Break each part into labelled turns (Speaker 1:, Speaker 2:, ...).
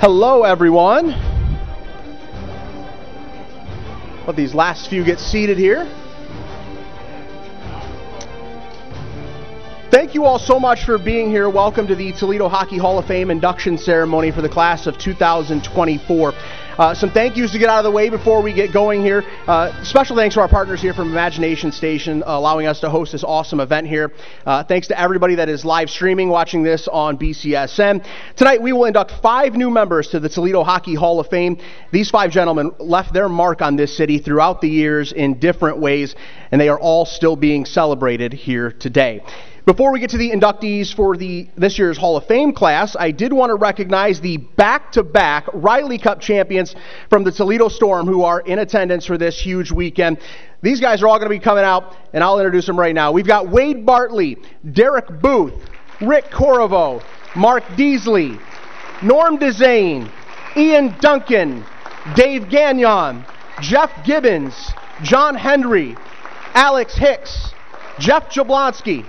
Speaker 1: Hello, everyone. Let these last few get seated here. Thank you all so much for being here. Welcome to the Toledo Hockey Hall of Fame induction ceremony for the class of 2024. Uh, some thank yous to get out of the way before we get going here. Uh, special thanks to our partners here from Imagination Station, uh, allowing us to host this awesome event here. Uh, thanks to everybody that is live streaming, watching this on BCSN. Tonight, we will induct five new members to the Toledo Hockey Hall of Fame. These five gentlemen left their mark on this city throughout the years in different ways, and they are all still being celebrated here today. Before we get to the inductees for the this year's Hall of Fame class, I did want to recognize the back-to-back Riley Cup champions from the Toledo Storm who are in attendance for this huge weekend. These guys are all going to be coming out, and I'll introduce them right now. We've got Wade Bartley, Derek Booth, Rick Corriveau, Mark Deazeley, Norm Dezane, Ian Duncan, Dave Gagnon, Jeff Gibbons, John Henry, Alex Hicks, Jeff Jablonski,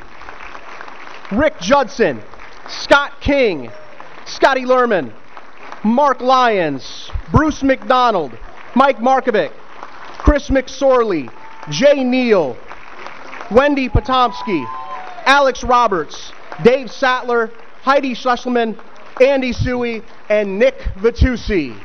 Speaker 1: Rick Judson, Scott King, Scotty Lerman, Mark Lyons, Bruce McDonald, Mike Markovic, Chris McSorley, Jay Neal, Wendy Potomsky, Alex Roberts, Dave Sattler, Heidi Schleselman, Andy Suhy, and Nick Vitucci.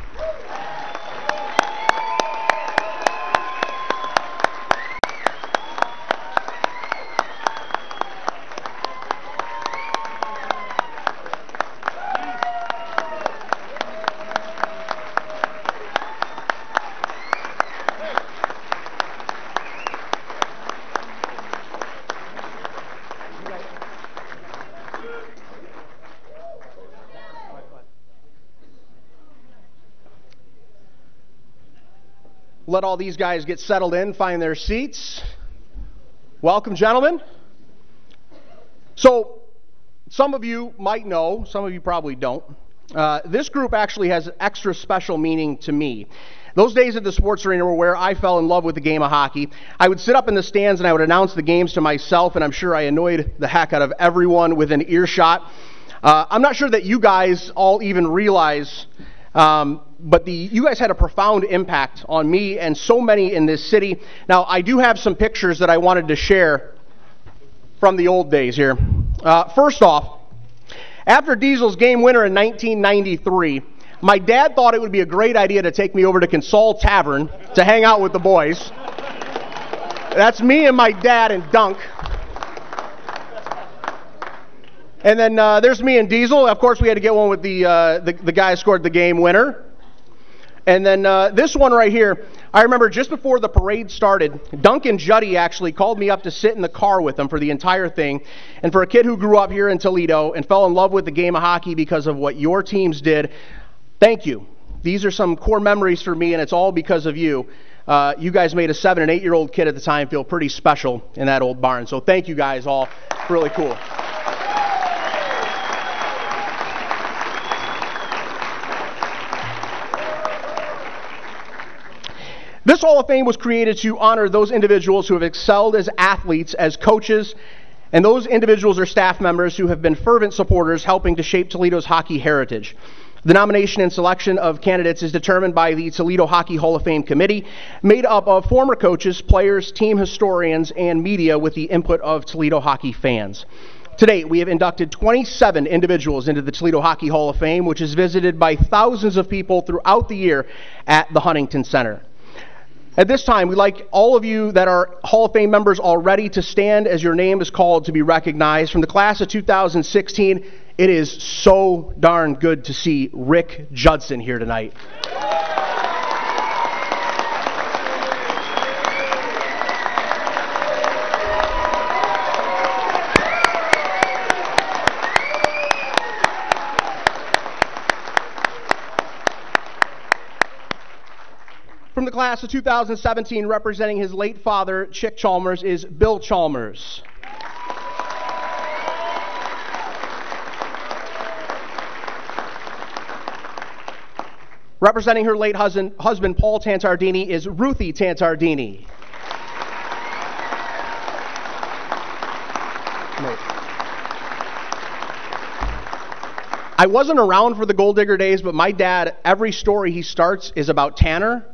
Speaker 1: Let all these guys get settled in, find their seats. Welcome, gentlemen. So, some of you might know, some of you probably don't. Uh, this group actually has extra special meaning to me. Those days at the sports arena were where I fell in love with the game of hockey. I would sit up in the stands and I would announce the games to myself, and I'm sure I annoyed the heck out of everyone within earshot. Uh, I'm not sure that you guys all even realize um, but the, you guys had a profound impact on me and so many in this city. Now, I do have some pictures that I wanted to share from the old days here. Uh, first off, after Diesel's game winner in 1993, my dad thought it would be a great idea to take me over to Consol Tavern to hang out with the boys. That's me and my dad and Dunk. And then uh, there's me and Diesel. Of course, we had to get one with the, uh, the, the guy who scored the game winner. And then uh, this one right here, I remember just before the parade started, Duncan Juddy actually called me up to sit in the car with him for the entire thing. And for a kid who grew up here in Toledo and fell in love with the game of hockey because of what your teams did, thank you. These are some core memories for me, and it's all because of you. Uh, you guys made a seven and eight year old kid at the time feel pretty special in that old barn. So thank you guys all. Really cool. This Hall of Fame was created to honor those individuals who have excelled as athletes, as coaches, and those individuals or staff members who have been fervent supporters helping to shape Toledo's hockey heritage. The nomination and selection of candidates is determined by the Toledo Hockey Hall of Fame Committee, made up of former coaches, players, team historians, and media with the input of Toledo hockey fans. To date, we have inducted 27 individuals into the Toledo Hockey Hall of Fame, which is visited by thousands of people throughout the year at the Huntington Center. At this time, we'd like all of you that are Hall of Fame members already to stand as your name is called to be recognized. From the class of 2016, it is so darn good to see Rick Judson here tonight. From the class of 2017, representing his late father, Chick Chalmers, is Bill Chalmers. Representing her late husband, husband Paul Tantardini, is Ruthie Tantardini. I wasn't around for the Goaldigger days, but my dad, every story he starts is about Tanner.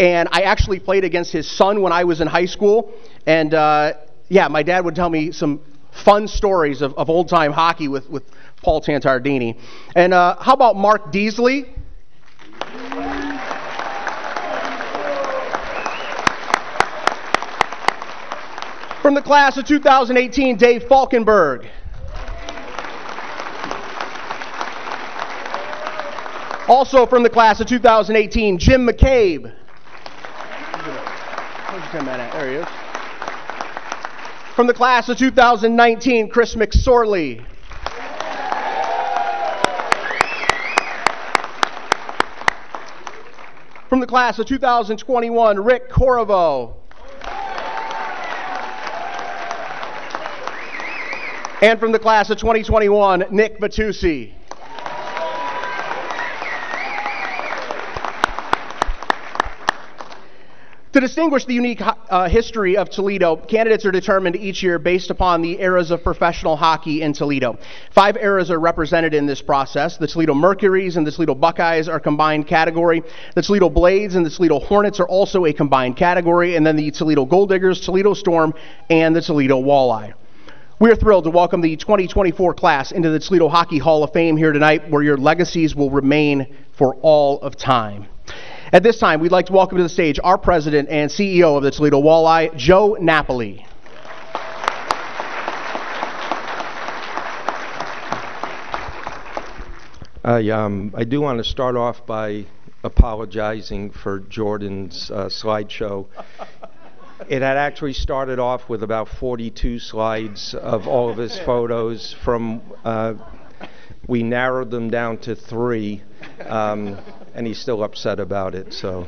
Speaker 1: And I actually played against his son when I was in high school. And uh, yeah, my dad would tell me some fun stories of, of old time hockey with, with Paul Tantardini. And uh, how about Mark Deazeley? From the class of 2018, Dave Falkenberg. Also from the class of 2018, Jim McCabe. There he is. From the class of 2019, Chris McSorley. From the class of 2021, Rick Corriveau. And from the class of 2021, Nick Vitucci. To distinguish the unique uh, history of Toledo, candidates are determined each year based upon the eras of professional hockey in Toledo. Five eras are represented in this process. The Toledo Mercuries and the Toledo Buckeyes are combined category. The Toledo Blades and the Toledo Hornets are also a combined category. And then the Toledo Goaldiggers, Toledo Storm, and the Toledo Walleye. We are thrilled to welcome the 2024 class into the Toledo Hockey Hall of Fame here tonight, where your legacies will remain for all of time. At this time, we'd like to welcome to the stage our president and CEO of the Toledo Walleye, Joe Napoli.
Speaker 2: I, um, I do want to start off by apologizing for Jordan's uh, slideshow. It had actually started off with about 42 slides of all of his photos. From uh, we narrowed them down to three. Um, and he's still upset about it. So.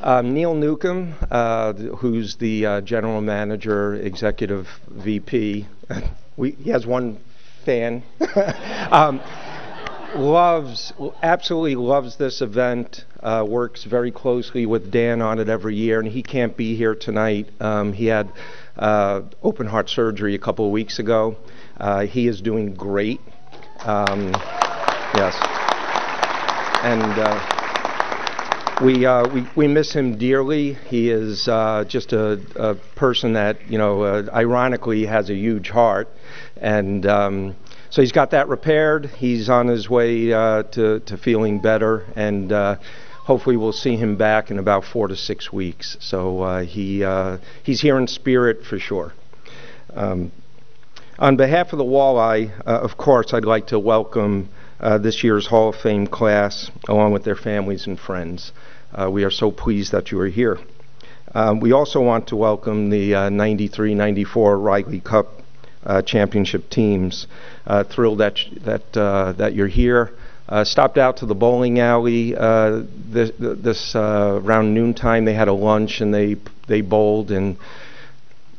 Speaker 2: Um, Neil Neukom, uh, who's the uh, general manager, executive VP, we, he has one fan, um, loves, absolutely loves this event, uh, works very closely with Dan on it every year, and he can't be here tonight. Um, he had uh, open heart surgery a couple of weeks ago. Uh, he is doing great. Um, yes and uh, we, uh, we we miss him dearly. He is uh, just a, a, person that you know, uh, ironically, has a huge heart, and um, so he's got that repaired. He's on his way uh, to to feeling better, and uh, hopefully we'll see him back in about four to six weeks. So he he's here in spirit for sure. Um, on behalf of the Walleye, of course, I'd like to welcome uh, this year's Hall of Fame class, along with their families and friends. Uh, we are so pleased that you are here. Um, we also want to welcome the 93 uh, 94 Riley Cup uh, championship teams. Uh, thrilled that, that, that you're here. stopped out to the bowling alley this, this around noontime. They had a lunch and they, they bowled and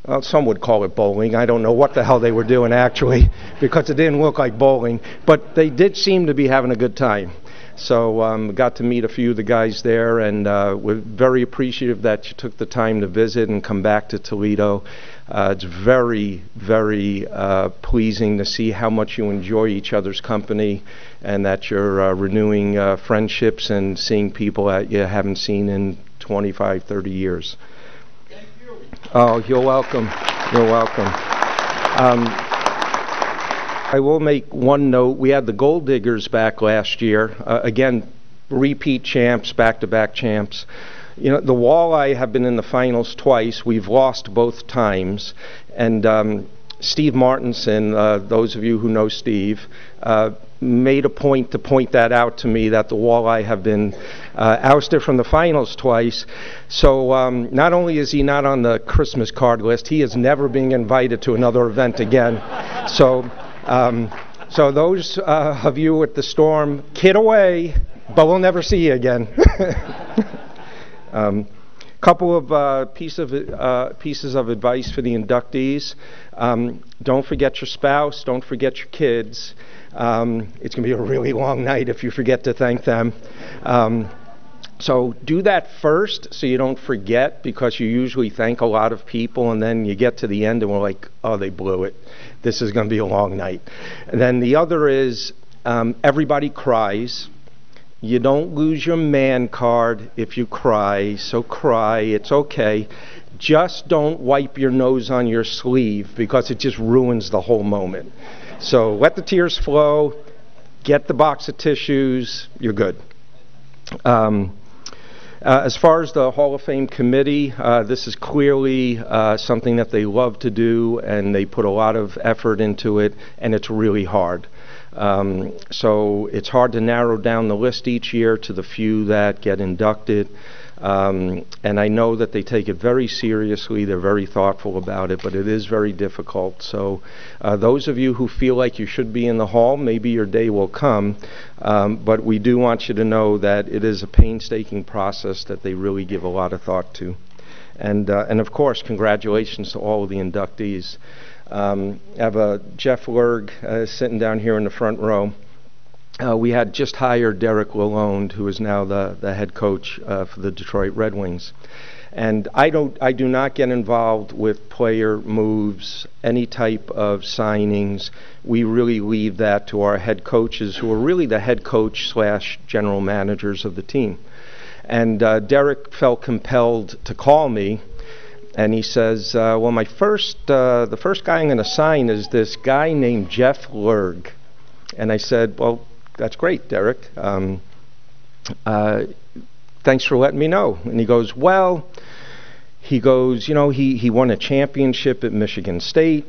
Speaker 2: well, some would call it bowling. I don't know what the hell they were doing actually, because it didn't look like bowling. But they did seem to be having a good time. So um, got to meet a few of the guys there, and uh, we're very appreciative that you took the time to visit and come back to Toledo. Uh, it's very, very uh, pleasing to see how much you enjoy each other's company, and that you're uh, renewing uh, friendships and seeing people that you haven't seen in 25, 30 years. Oh, you're welcome. You're welcome. Um, I will make one note. We had the Goaldiggers back last year. Uh, again, repeat champs, back-to-back champs. You know, the Walleye have been in the finals twice. We've lost both times. And um, Steve Martinson, uh, those of you who know Steve, uh, made a point to point that out to me that the Walleye have been uh, ousted from the finals twice. So um, not only is he not on the Christmas card list, he is never being invited to another event again. so, um, so those uh, of you at the Storm, kid away, but we'll never see you again. um, couple of uh, piece of, uh, pieces of advice for the inductees. Um, don't forget your spouse, don't forget your kids. Um, it's going to be a really long night if you forget to thank them. Um, so do that first so you don't forget because you usually thank a lot of people and then you get to the end and we're like, oh, they blew it. This is going to be a long night. And then the other is um, everybody cries. You don't lose your man card if you cry, so cry, it's okay. Just don't wipe your nose on your sleeve because it just ruins the whole moment. So let the tears flow, get the box of tissues, you're good. Um, uh, as far as the Hall of Fame committee, uh, this is clearly uh, something that they love to do and they put a lot of effort into it, and it's really hard. Um, so it's hard to narrow down the list each year to the few that get inducted. Um, and I know that they take it very seriously. They're very thoughtful about it, but it is very difficult. So, uh, those of you who feel like you should be in the hall, maybe your day will come. Um, but we do want you to know that it is a painstaking process that they really give a lot of thought to. And, uh, and of course, congratulations to all of the inductees. Um, I have a Jeff Lerg uh, sitting down here in the front row. Uh, we had just hired Derek Lalonde, who is now the, the head coach uh, for the Detroit Red Wings. And I don't, I do not get involved with player moves, any type of signings. We really leave that to our head coaches, who are really the head coach slash general managers of the team. And uh, Derek felt compelled to call me, and he says, uh, "Well, my first, uh, the first guy I'm going to sign is this guy named Jeff Lerg." And I said, "Well, that's great, Derek. Um, uh, thanks for letting me know. And he goes, well, he goes, you know, he, he won a championship at Michigan State.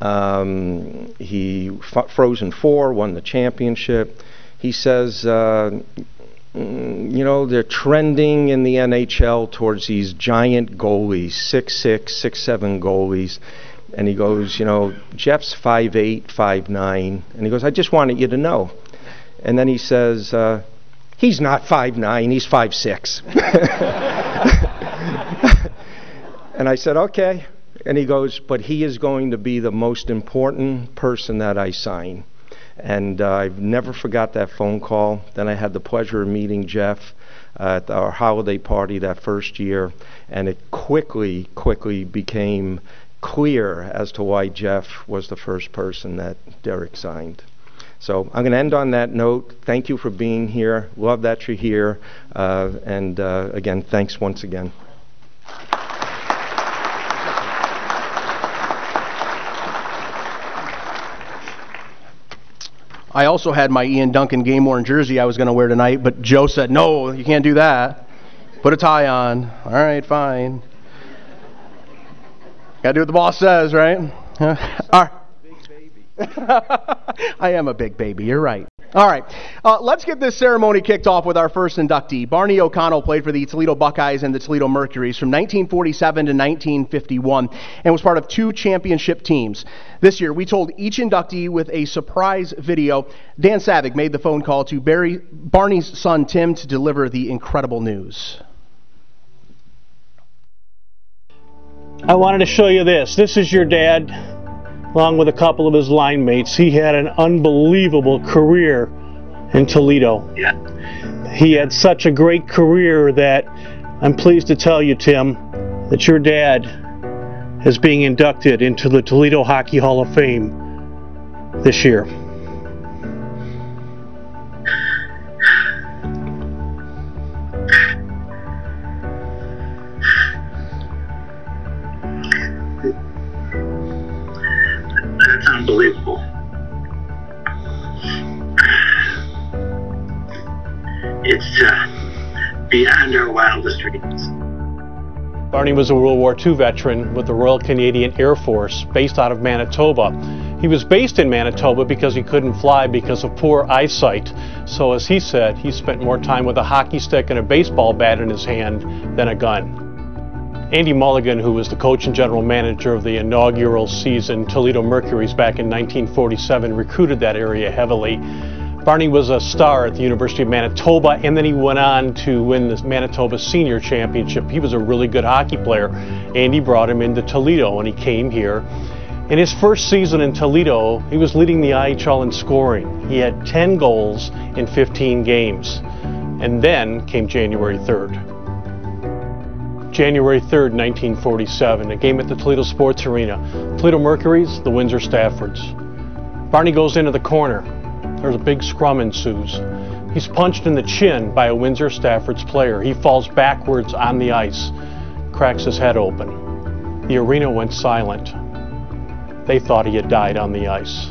Speaker 2: Um, he f- Frozen Four won the championship. He says, uh, mm, you know, they're trending in the NHL towards these giant goalies, six six, six seven goalies. And he goes, you know, Jeff's five eight, five nine, and he goes, I just wanted you to know. And then he says, uh, he's not five nine, he's five six. and I said, okay. And he goes, but he is going to be the most important person that I sign. And uh, I've never forgot that phone call. Then I had the pleasure of meeting Jeff uh, at our holiday party that first year, and it quickly, quickly became clear as to why Jeff was the first person that Derek signed. So I'm going to end on that note. Thank you for being here. Love that you're here. Uh, and uh, again, thanks once again.
Speaker 1: I also had my Ian Duncan game worn jersey I was going to wear tonight, but Joe said, no, you can't do that. Put a tie on. All right, fine. Got to do what the boss says, right? All right. I am a big baby. You're right. All right. Uh, let's get this ceremony kicked off with our first inductee. Barney O'Connell played for the Toledo Buckeyes and the Toledo Mercuries from 1947 to 1951 and was part of two championship teams. This year, we told each inductee with a surprise video. Dan Saevig made the phone call to Barry, Barney's son Tim to deliver the incredible news.
Speaker 3: I wanted to show you this. This is your dad along with a couple of his line mates. He had an unbelievable career in Toledo.
Speaker 4: Yeah.
Speaker 3: He had such a great career that I'm pleased to tell you, Tim, that your dad is being inducted into the Toledo Hockey Hall of Fame this year. Barney was a World War II veteran with the Royal Canadian Air Force based out of Manitoba. He was based in Manitoba because he couldn't fly because of poor eyesight. So, as he said, he spent more time with a hockey stick and a baseball bat in his hand than a gun. Andy Mulligan, who was the coach and general manager of the inaugural season Toledo Mercuries back in 1947, recruited that area heavily. Barney was a star at the University of Manitoba, and then he went on to win the Manitoba Senior Championship. He was a really good hockey player. Andy brought him into Toledo, and he came here. In his first season in Toledo, he was leading the IHL in scoring. He had 10 goals in 15 games. And then came January 3rd. January 3rd, 1947, a game at the Toledo Sports Arena. Toledo Mercury's, the Windsor Staffords. Barney goes into the corner. There's a big scrum ensues. He's punched in the chin by a Windsor Stafford's player. He falls backwards on the ice, cracks his head open. The arena went silent. They thought he had died on the ice.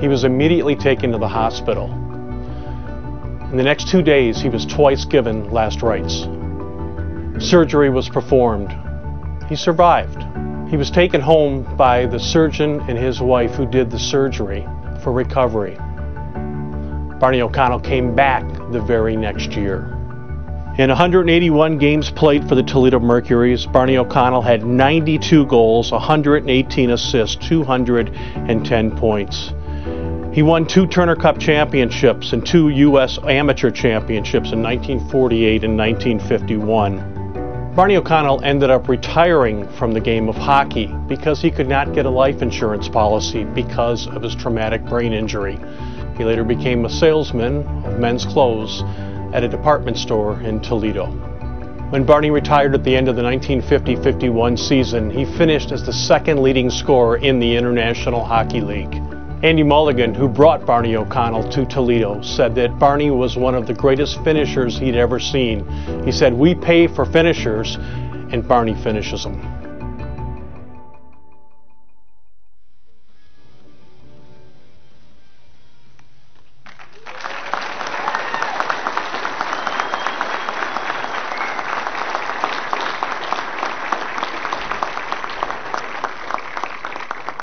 Speaker 3: He was immediately taken to the hospital. In the next two days, he was twice given last rites. Surgery was performed. He survived. He was taken home by the surgeon and his wife who did the surgery for recovery. Barney O'Connell came back the very next year. In 181 games played for the Toledo Mercuries, Barney O'Connell had 92 goals, 118 assists, 210 points. He won two Turner Cup championships and two U.S. amateur championships in 1948 and 1951. Barney O'Connell ended up retiring from the game of hockey because he could not get a life insurance policy because of his traumatic brain injury. He later became a salesman of men's clothes at a department store in Toledo. When Barney retired at the end of the 1950-51 season, he finished as the second leading scorer in the International Hockey League. Andy Mulligan, who brought Barney O'Connell to Toledo, said that Barney was one of the greatest finishers he'd ever seen. He said, We pay for finishers, and Barney finishes them.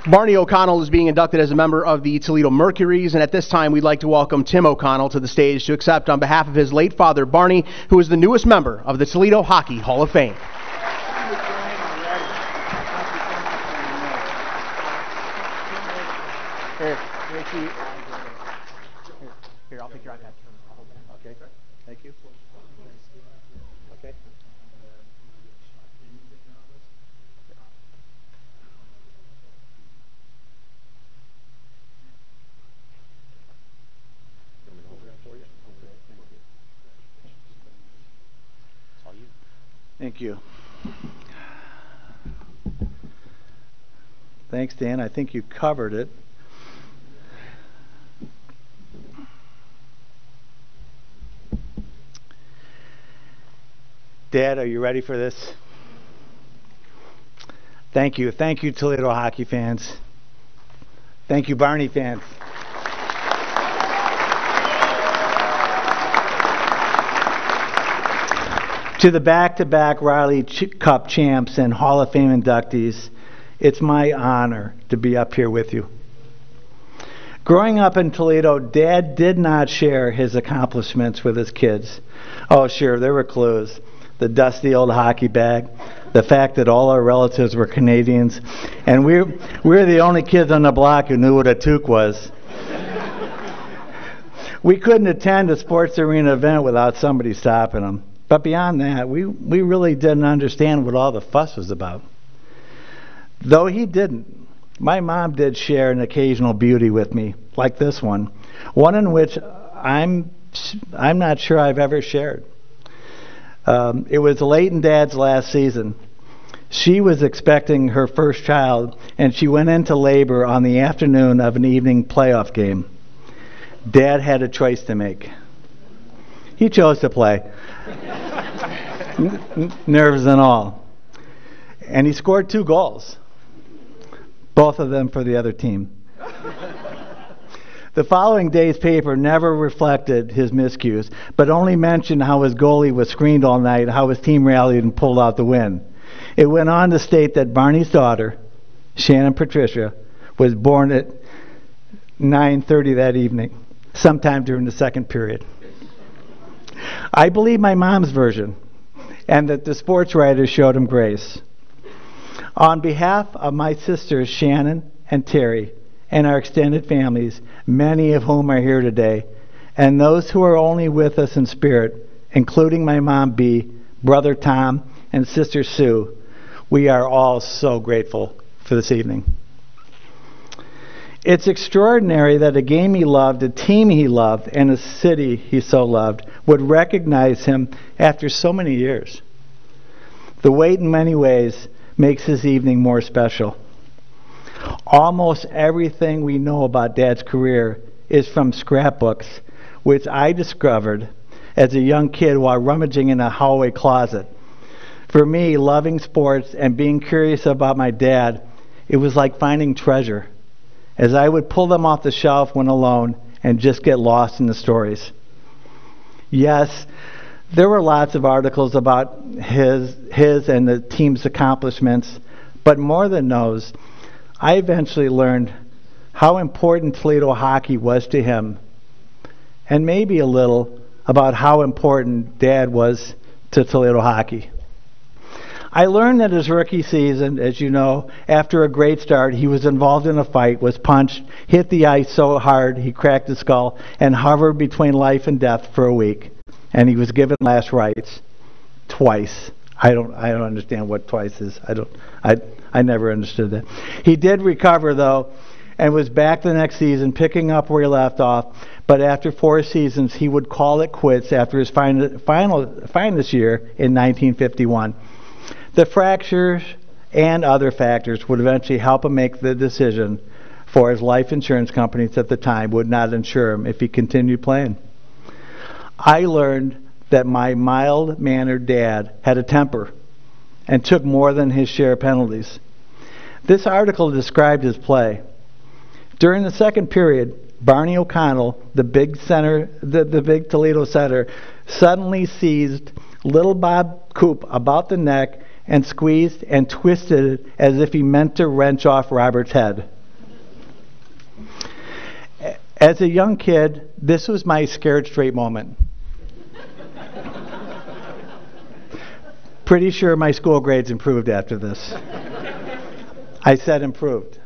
Speaker 1: Barney O'Connell is being inducted as a member of the Toledo Mercuries, and at this time we'd like to welcome Tim O'Connell to the stage to accept on behalf of his late father Barney, who is the newest member of the Toledo Hockey Hall of Fame. Here, Ricky. Here, I'll pick your iPad. Okay. Thank you. Okay.
Speaker 5: Thank you. Thanks, Dan. I think you covered it. Dad, are you ready for this? Thank you. Thank you, Toledo hockey fans. Thank you, Barney fans. To the back to back Riley Cup champs and Hall of Fame inductees, it's my honor to be up here with you. Growing up in Toledo, Dad did not share his accomplishments with his kids. Oh, sure, there were clues. The dusty old hockey bag, the fact that all our relatives were Canadians, and we we were the only kids on the block who knew what a toque was. we couldn't attend a sports arena event without somebody stopping them. But beyond that, we, we really didn't understand what all the fuss was about. Though he didn't, my mom did share an occasional beauty with me, like this one, one in which I'm, I'm not sure I've ever shared. Um, it was late in Dad's last season. She was expecting her first child, and she went into labor on the afternoon of an evening playoff game. Dad had a choice to make. He chose to play. Nerves and all. And he scored two goals, both of them for the other team. the following day's paper never reflected his miscues, but only mentioned how his goalie was screened all night, how his team rallied and pulled out the win. It went on to state that Barney's daughter, Shannon Patricia, was born at 9:30 that evening, sometime during the second period. I believe my mom's version, and that the sports writers showed him grace. On behalf of my sisters Shannon and Terry and our extended families, many of whom are here today, and those who are only with us in spirit, including my mom B, brother Tom, and sister Sue, we are all so grateful for this evening. It's extraordinary that a game he loved, a team he loved, and a city he so loved would recognize him after so many years. The wait, in many ways, makes his evening more special. Almost everything we know about Dad's career is from scrapbooks, which I discovered as a young kid while rummaging in a hallway closet. For me, loving sports and being curious about my dad, it was like finding treasure, as I would pull them off the shelf when alone and just get lost in the stories. Yes, there were lots of articles about his, his and the team's accomplishments, but more than those, I eventually learned how important Toledo hockey was to him, and maybe a little about how important Dad was to Toledo hockey. I learned that his rookie season, as you know, after a great start, he was involved in a fight, was punched, hit the ice so hard he cracked his skull, and hovered between life and death for a week. And he was given last rites twice. I don't I don't understand what twice is. I don't I I never understood that. He did recover though and was back the next season picking up where he left off, but after four seasons he would call it quits after his final final finest year in 1951. The fractures and other factors would eventually help him make the decision for his life insurance companies at the time would not insure him if he continued playing. I learned that my mild mannered dad had a temper and took more than his share of penalties. This article described his play. During the second period, Barney O'Connell, the big center, the, the big Toledo center, suddenly seized little Bob Coop about the neck and squeezed and twisted it as if he meant to wrench off Robert's head. As a young kid, this was my scared straight moment. Pretty sure my school grades improved after this. I said improved.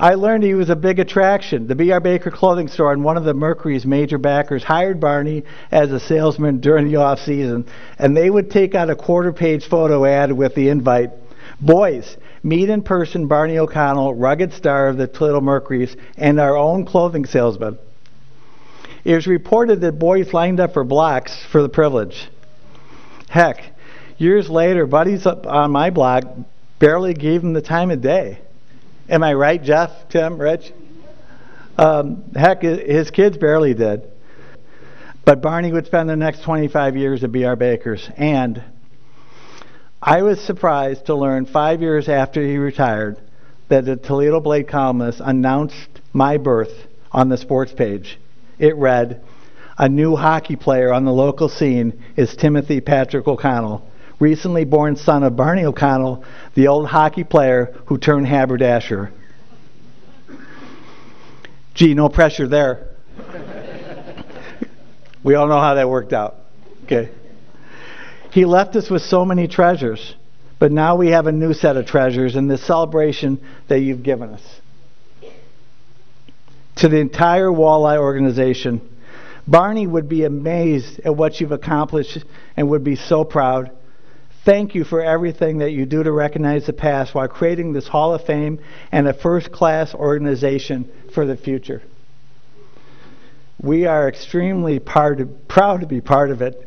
Speaker 5: I learned he was a big attraction. The B.R. Baker clothing store and one of the Mercury's major backers hired Barney as a salesman during the off season, and they would take out a quarter page photo ad with the invite. Boys, meet in person Barney O'Connell, rugged star of the Toledo Mercury's, and our own clothing salesman. It was reported that boys lined up for blocks for the privilege. Heck, years later, buddies up on my block barely gave him the time of day. Am I right, Jeff, Tim, Rich? Um, heck, his kids barely did. But Barney would spend the next 25 years at B.R. Baker's. And I was surprised to learn five years after he retired that the Toledo Blade columnist announced my birth on the sports page. It read, A new hockey player on the local scene is Timothy Patrick O'Connell recently born son of Barney O'Connell, the old hockey player who turned haberdasher. Gee, no pressure there. we all know how that worked out. Okay. He left us with so many treasures, but now we have a new set of treasures in this celebration that you've given us. To the entire Walleye organization, Barney would be amazed at what you've accomplished and would be so proud. Thank you for everything that you do to recognize the past while creating this Hall of Fame and a first class organization for the future. We are extremely proud to be part of it.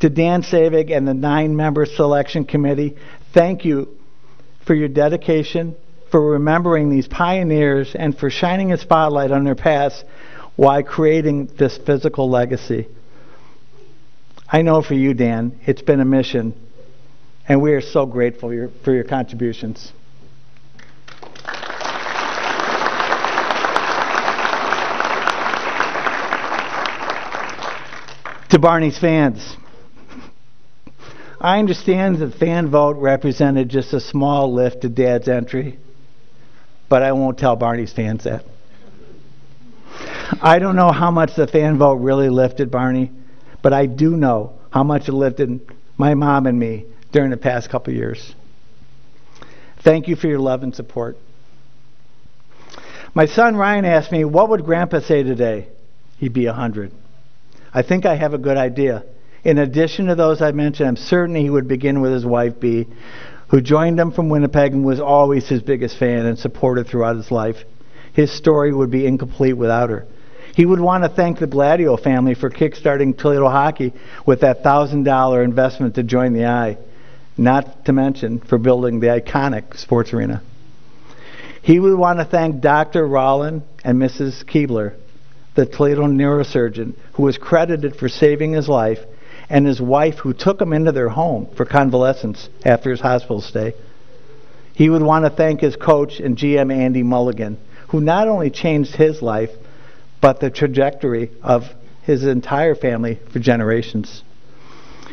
Speaker 5: To Dan Saevig and the nine member selection committee, thank you for your dedication, for remembering these pioneers, and for shining a spotlight on their past while creating this physical legacy. I know for you, Dan, it's been a mission and we are so grateful your, for your contributions. to Barney's fans, I understand the fan vote represented just a small lift to Dad's entry, but I won't tell Barney's fans that. I don't know how much the fan vote really lifted Barney, but I do know how much it lifted my mom and me during the past couple years. Thank you for your love and support. My son Ryan asked me, What would Grandpa say today? He'd be 100. I think I have a good idea. In addition to those I mentioned, I'm certain he would begin with his wife, Bee, who joined him from Winnipeg and was always his biggest fan and supporter throughout his life. His story would be incomplete without her. He would want to thank the Gladieux family for kickstarting Toledo hockey with that $1,000 investment to join the Eye not to mention for building the iconic sports arena. He would want to thank Dr. Rollin and Mrs. Keebler, the Toledo neurosurgeon who was credited for saving his life, and his wife who took him into their home for convalescence after his hospital stay. He would want to thank his coach and GM Andy Mulligan, who not only changed his life, but the trajectory of his entire family for generations.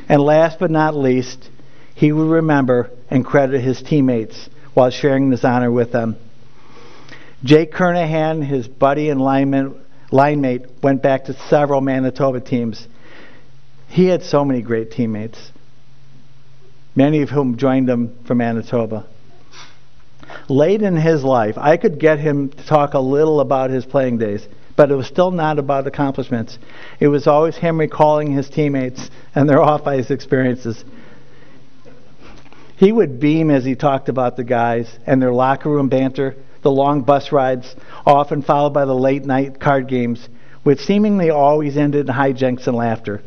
Speaker 5: And last but not least, he would remember and credit his teammates while sharing this honor with them. Jake Kernahan, his buddy and lineman, went back to several Manitoba teams. He had so many great teammates, many of whom joined him from Manitoba. Late in his life, I could get him to talk a little about his playing days, but it was still not about accomplishments. It was always him recalling his teammates and their off ice experiences. He would beam as he talked about the guys and their locker room banter, the long bus rides, often followed by the late night card games, which seemingly always ended in hijinks and laughter.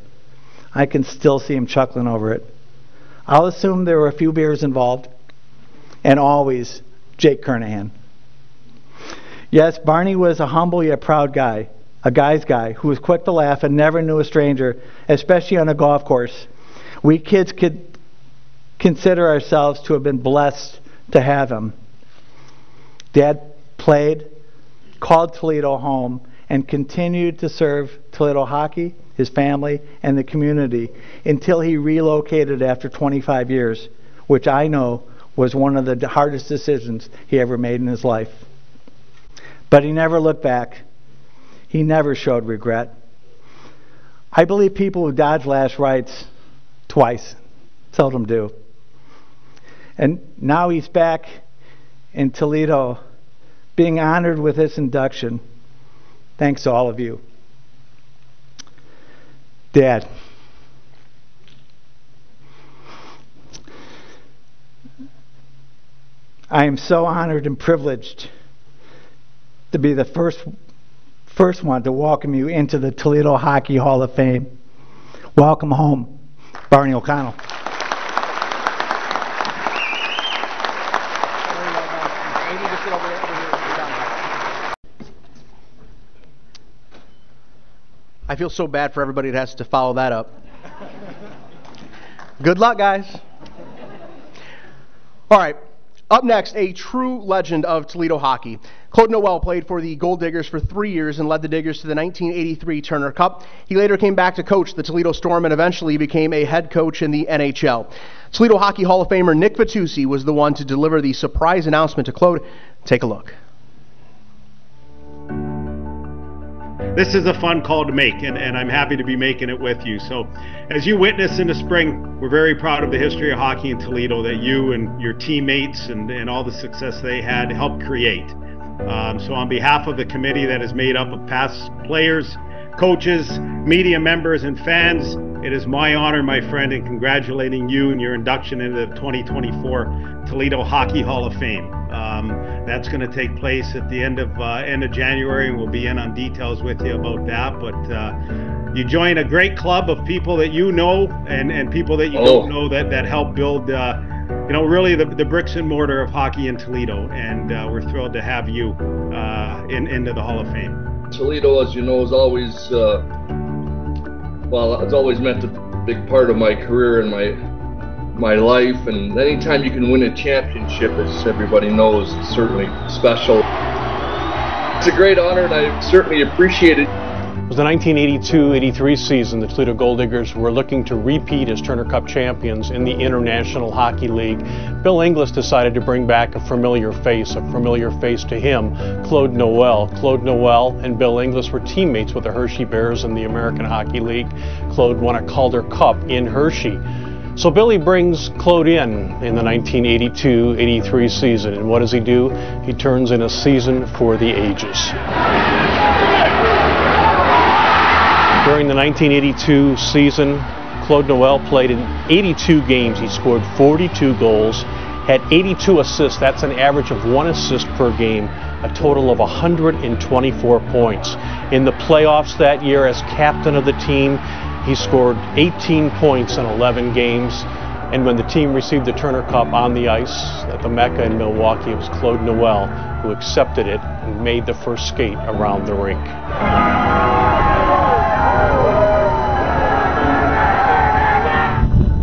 Speaker 5: I can still see him chuckling over it. I'll assume there were a few beers involved, and always Jake Kernahan. Yes, Barney was a humble yet proud guy, a guy's guy who was quick to laugh and never knew a stranger, especially on a golf course. We kids could consider ourselves to have been blessed to have him. Dad played, called Toledo home, and continued to serve Toledo hockey, his family, and the community until he relocated after 25 years, which I know was one of the hardest decisions he ever made in his life. But he never looked back. He never showed regret. I believe people who dodge last rites twice seldom do. And now he's back in Toledo being honored with this induction. Thanks to all of you. Dad. I am so honored and privileged to be the first first one to welcome you into the Toledo Hockey Hall of Fame. Welcome home, Barney O'Connell.
Speaker 1: I feel so bad for everybody that has to follow that up. Good luck, guys. All right. Up next, a true legend of Toledo hockey. Claude Noel played for the Goaldiggers for three years and led the Diggers to the 1983 Turner Cup. He later came back to coach the Toledo Storm and eventually became a head coach in the NHL. Toledo Hockey Hall of Famer Nick Vitucci was the one to deliver the surprise announcement to Claude. Take a look.
Speaker 6: This is a fun call to make, and, and I'm happy to be making it with you. So, as you witness in the spring, we're very proud of the history of hockey in Toledo that you and your teammates and, and all the success they had helped create. Um, so, on behalf of the committee that is made up of past players, coaches, media members, and fans, it is my honor, my friend, in congratulating you and your induction into the 2024 Toledo Hockey Hall of Fame. Um, that's going to take place at the end of uh, end of January, and we'll be in on details with you about that. But uh, you join a great club of people that you know and, and people that you oh. don't know that that help build. Uh, you know, really the, the bricks and mortar of hockey in Toledo, and uh, we're thrilled to have you uh, in into the Hall of Fame.
Speaker 7: Toledo, as you know, is always uh, well, it's always meant a big part of my career and my my life. And anytime you can win a championship, as everybody knows, it's certainly special. It's a great honor, and I certainly appreciate it.
Speaker 3: It was the 1982-83 season. The Toledo Goaldiggers were looking to repeat as Turner Cup champions in the International Hockey League. Bill Inglis decided to bring back a familiar face, a familiar face to him, Claude Noel. Claude Noel and Bill Inglis were teammates with the Hershey Bears in the American Hockey League. Claude won a Calder Cup in Hershey. So Billy brings Claude in in the 1982-83 season, and what does he do? He turns in a season for the ages. During the 1982 season, Claude Noel played in 82 games. He scored 42 goals, had 82 assists. That's an average of one assist per game, a total of 124 points. In the playoffs that year, as captain of the team, he scored 18 points in 11 games. And when the team received the Turner Cup on the ice at the Mecca in Milwaukee, it was Claude Noel who accepted it and made the first skate around the rink.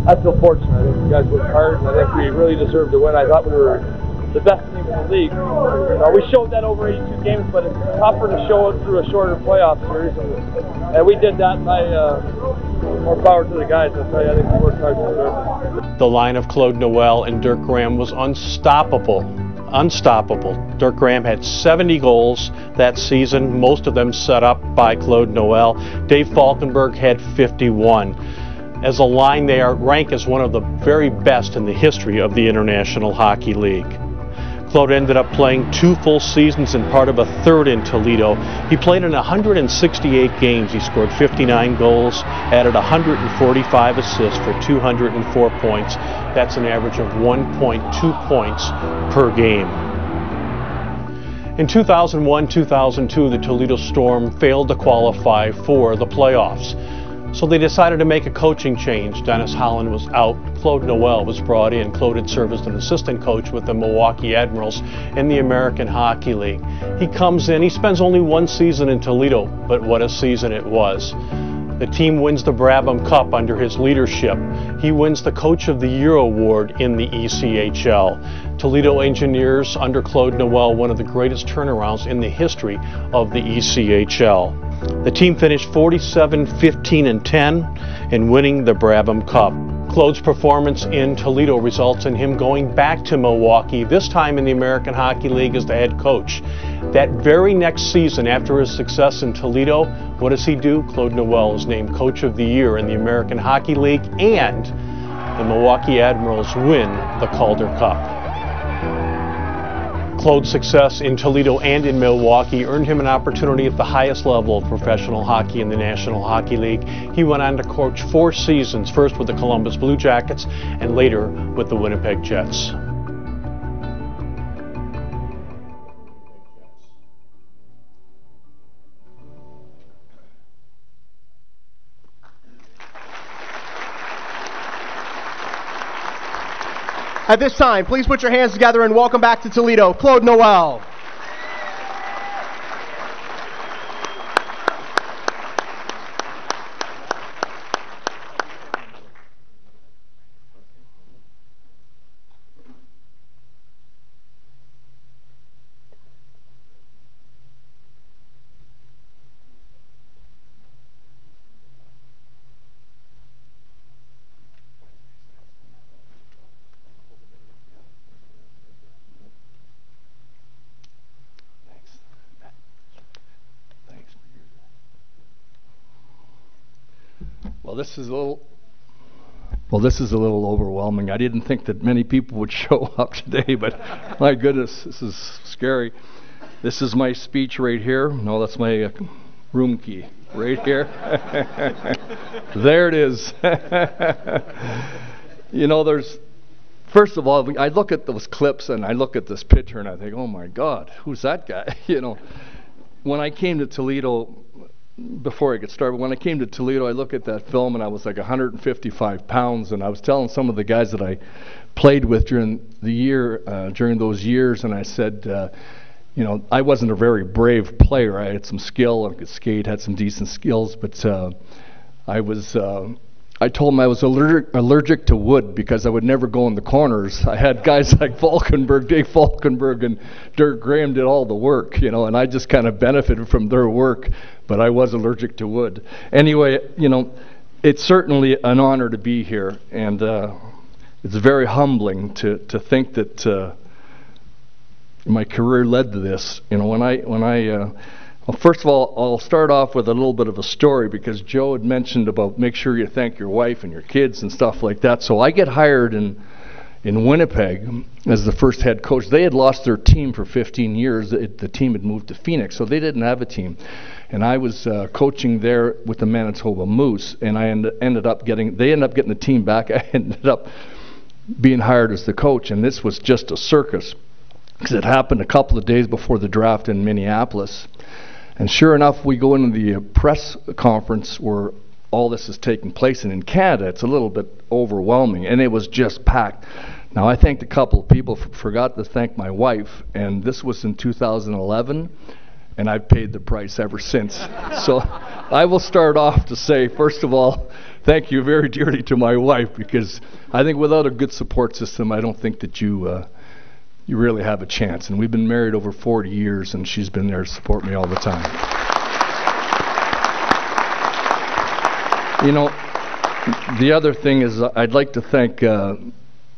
Speaker 8: I feel fortunate. I think you guys worked hard, and I think we really deserved to win. I thought we were the best team in the league. We showed that over 82 games, but it's tougher to show it through a shorter playoff series, and, and we did that. I, uh, more power to the guys. I tell you, I think we worked hard to deserve it.
Speaker 3: The line of Claude Noel and Dirk Graham was unstoppable. Unstoppable. Dirk Graham had 70 goals that season, most of them set up by Claude Noel. Dave Falkenberg had 51 as a line they are ranked as one of the very best in the history of the International Hockey League. Claude ended up playing two full seasons and part of a third in Toledo. He played in 168 games. He scored 59 goals, added 145 assists for 204 points. That's an average of 1.2 points per game. In 2001-2002, the Toledo Storm failed to qualify for the playoffs. So they decided to make a coaching change. Dennis Holland was out. Claude Noel was brought in. Claude had served as an assistant coach with the Milwaukee Admirals in the American Hockey League. He comes in, he spends only one season in Toledo, but what a season it was. The team wins the Brabham Cup under his leadership. He wins the Coach of the Year award in the ECHL. Toledo Engineers under Claude Noel, one of the greatest turnarounds in the history of the ECHL. The team finished 47, 15, and 10 in winning the Brabham Cup. Claude's performance in Toledo results in him going back to Milwaukee, this time in the American Hockey League as the head coach. That very next season, after his success in Toledo, what does he do? Claude Noel is named Coach of the Year in the American Hockey League, and the Milwaukee Admirals win the Calder Cup. Claude's success in Toledo and in Milwaukee earned him an opportunity at the highest level of professional hockey in the National Hockey League. He went on to coach four seasons, first with the Columbus Blue Jackets and later with the Winnipeg Jets.
Speaker 1: At this time, please put your hands together and welcome back to Toledo, Claude Noel.
Speaker 9: Well, this is a little. Well, this is a little overwhelming. I didn't think that many people would show up today, but my goodness, this is scary. This is my speech right here. No, that's my uh, room key right here. there it is. you know, there's. First of all, I look at those clips and I look at this picture and I think, oh my God, who's that guy? you know, when I came to Toledo, before I get started, when I came to Toledo, I looked at that film and I was like 155 pounds, and I was telling some of the guys that I played with during the year, uh, during those years, and I said, uh, you know, I wasn't a very brave player. I had some skill, I could skate, had some decent skills, but uh, I was. I told him I was allergic, allergic to wood because I would never go in the corners. I had guys like Falkenberg, Dave Falkenberg, and Dirk Graham did all the work, you know, and I just kind of benefited from their work but I was allergic to wood. Anyway, you know, it's certainly an honor to be here, and uh, it's very humbling to, to think that uh, my career led to this. You know, when I when I uh, well, first of all, I'll start off with a little bit of a story because Joe had mentioned about make sure you thank your wife and your kids and stuff like that. So I get hired in in Winnipeg as the first head coach. They had lost their team for 15 years. It, the team had moved to Phoenix, so they didn't have a team and I was uh, coaching there with the Manitoba Moose, and I end, ended up getting they ended up getting the team back. I ended up being hired as the coach, and this was just a circus because it happened a couple of days before the draft in Minneapolis. And sure enough, we go into the press conference where all this is taking place. And in Canada, it's a little bit overwhelming, and it was just packed. Now, I thanked a couple of people, f- forgot to thank my wife, and this was in 2011, and I've paid the price ever since. so I will start off to say, first of all, thank you very dearly to my wife, because I think without a good support system, I don't think that you. Uh, you really have a chance. And we've been married over 40 years, and she's been there to support me all the time. You know, the other thing is I'd like to thank uh,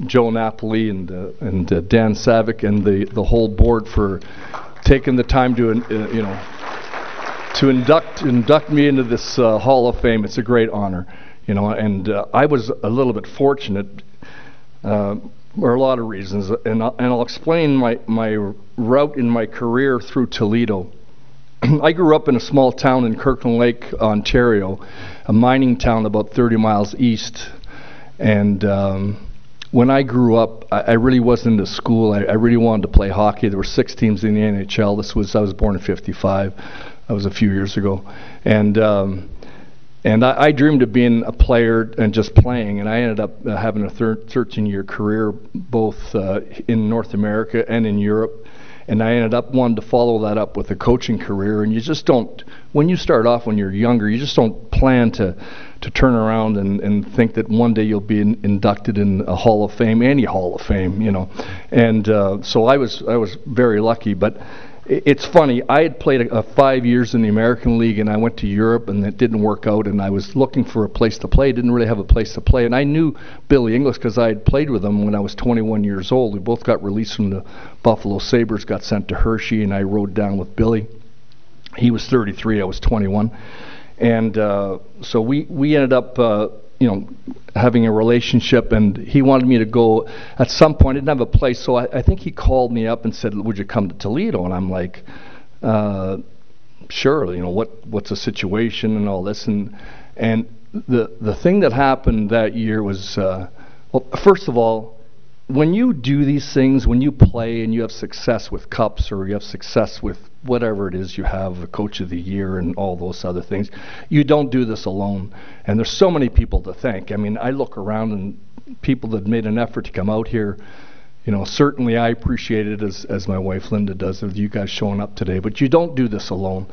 Speaker 9: Joe Napoli and uh, and uh, Dan Saevig and the the whole board for taking the time to uh, you know to induct induct me into this uh, Hall of Fame. It's a great honor, you know. And uh, I was a little bit fortunate. For a lot of reasons, and I'll, and I'll explain my, my route in my career through Toledo. I grew up in a small town in Kirkland Lake, Ontario, a mining town about 30 miles east. And um, when I grew up, I, I really wasn't into school. I, I really wanted to play hockey. There were six teams in the NHL. This was I was born in '55. That was a few years ago, and um, and I, I dreamed of being a player and just playing. And I ended up uh, having a thir- 13-year career both uh, in North America and in Europe and I ended up wanting to follow that up with a coaching career. And you just don't, when you start off when you're younger, you just don't plan to to turn around and, and think that one day you'll be in, inducted in a Hall of Fame, any Hall of Fame, you know. And uh, so I was I was very lucky, but. It's funny. I had played a, a five years in the American League, and I went to Europe, and it didn't work out. And I was looking for a place to play. Didn't really have a place to play, and I knew Billy Inglis because I had played with him when I was 21 years old. We both got released from the Buffalo Sabres, got sent to Hershey, and I rode down with Billy. He was 33, I was 21, and uh, so we we ended up. Uh, you know, having a relationship, and he wanted me to go at some point. I didn't have a place, so I, I think he called me up and said, "Would you come to Toledo?" And I'm like, uh, "Sure." You know, what what's the situation and all this, and and the the thing that happened that year was, uh, well, first of all, when you do these things, when you play and you have success with cups or you have success with whatever it is you have, a coach of the year and all those other things, you don't do this alone. And there's so many people to thank. I mean, I look around and people that made an effort to come out here. You know, certainly I appreciate it as, as my wife Linda does of you guys showing up today, but you don't do this alone.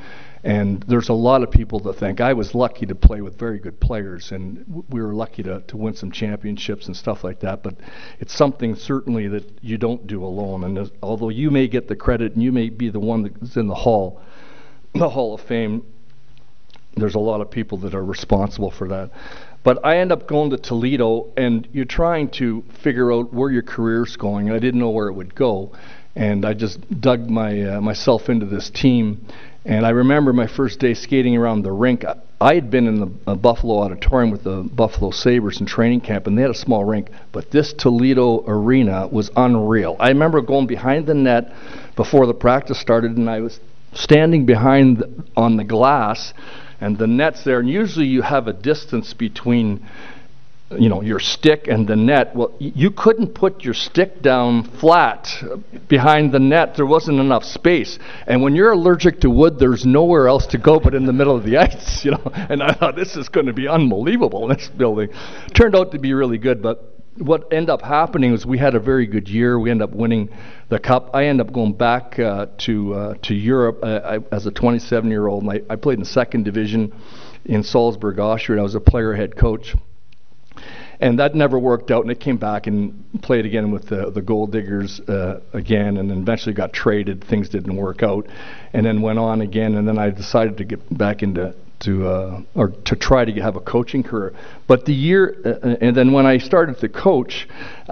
Speaker 9: And there's a lot of people to thank. I was lucky to play with very good players, and we were lucky to, to win some championships and stuff like that. But it's something certainly that you don't do alone. And although you may get the credit and you may be the one that's in the hall, the Hall of Fame, there's a lot of people that are responsible for that. But I end up going to Toledo, and you're trying to figure out where your career's going, I didn't know where it would go. And I just dug my uh, myself into this team, and I remember my first day skating around the rink. I had been in the uh, Buffalo Auditorium with the Buffalo Sabres in training camp, and they had a small rink, but this Toledo arena was unreal. I remember going behind the net before the practice started, and I was standing behind the, on the glass, and the net's there, and usually you have a distance between you know your stick and the net well you couldn't put your stick down flat behind the net there wasn't enough space and when you're allergic to wood there's nowhere else to go but in the middle of the ice you know and i thought this is going to be unbelievable this building turned out to be really good but what ended up happening was we had a very good year. We ended up winning the cup. I ended up going back uh, to uh, to Europe uh, I, as a 27 year old, and I, I played in the second division in Salzburg, Austria. I was a player head coach and that never worked out. And it came back and played again with the the Goaldiggers uh, again, and then eventually got traded. Things didn't work out, and then went on again. And then I decided to get back into to uh, or to try to have a coaching career. But the year, uh, and then when I started to coach,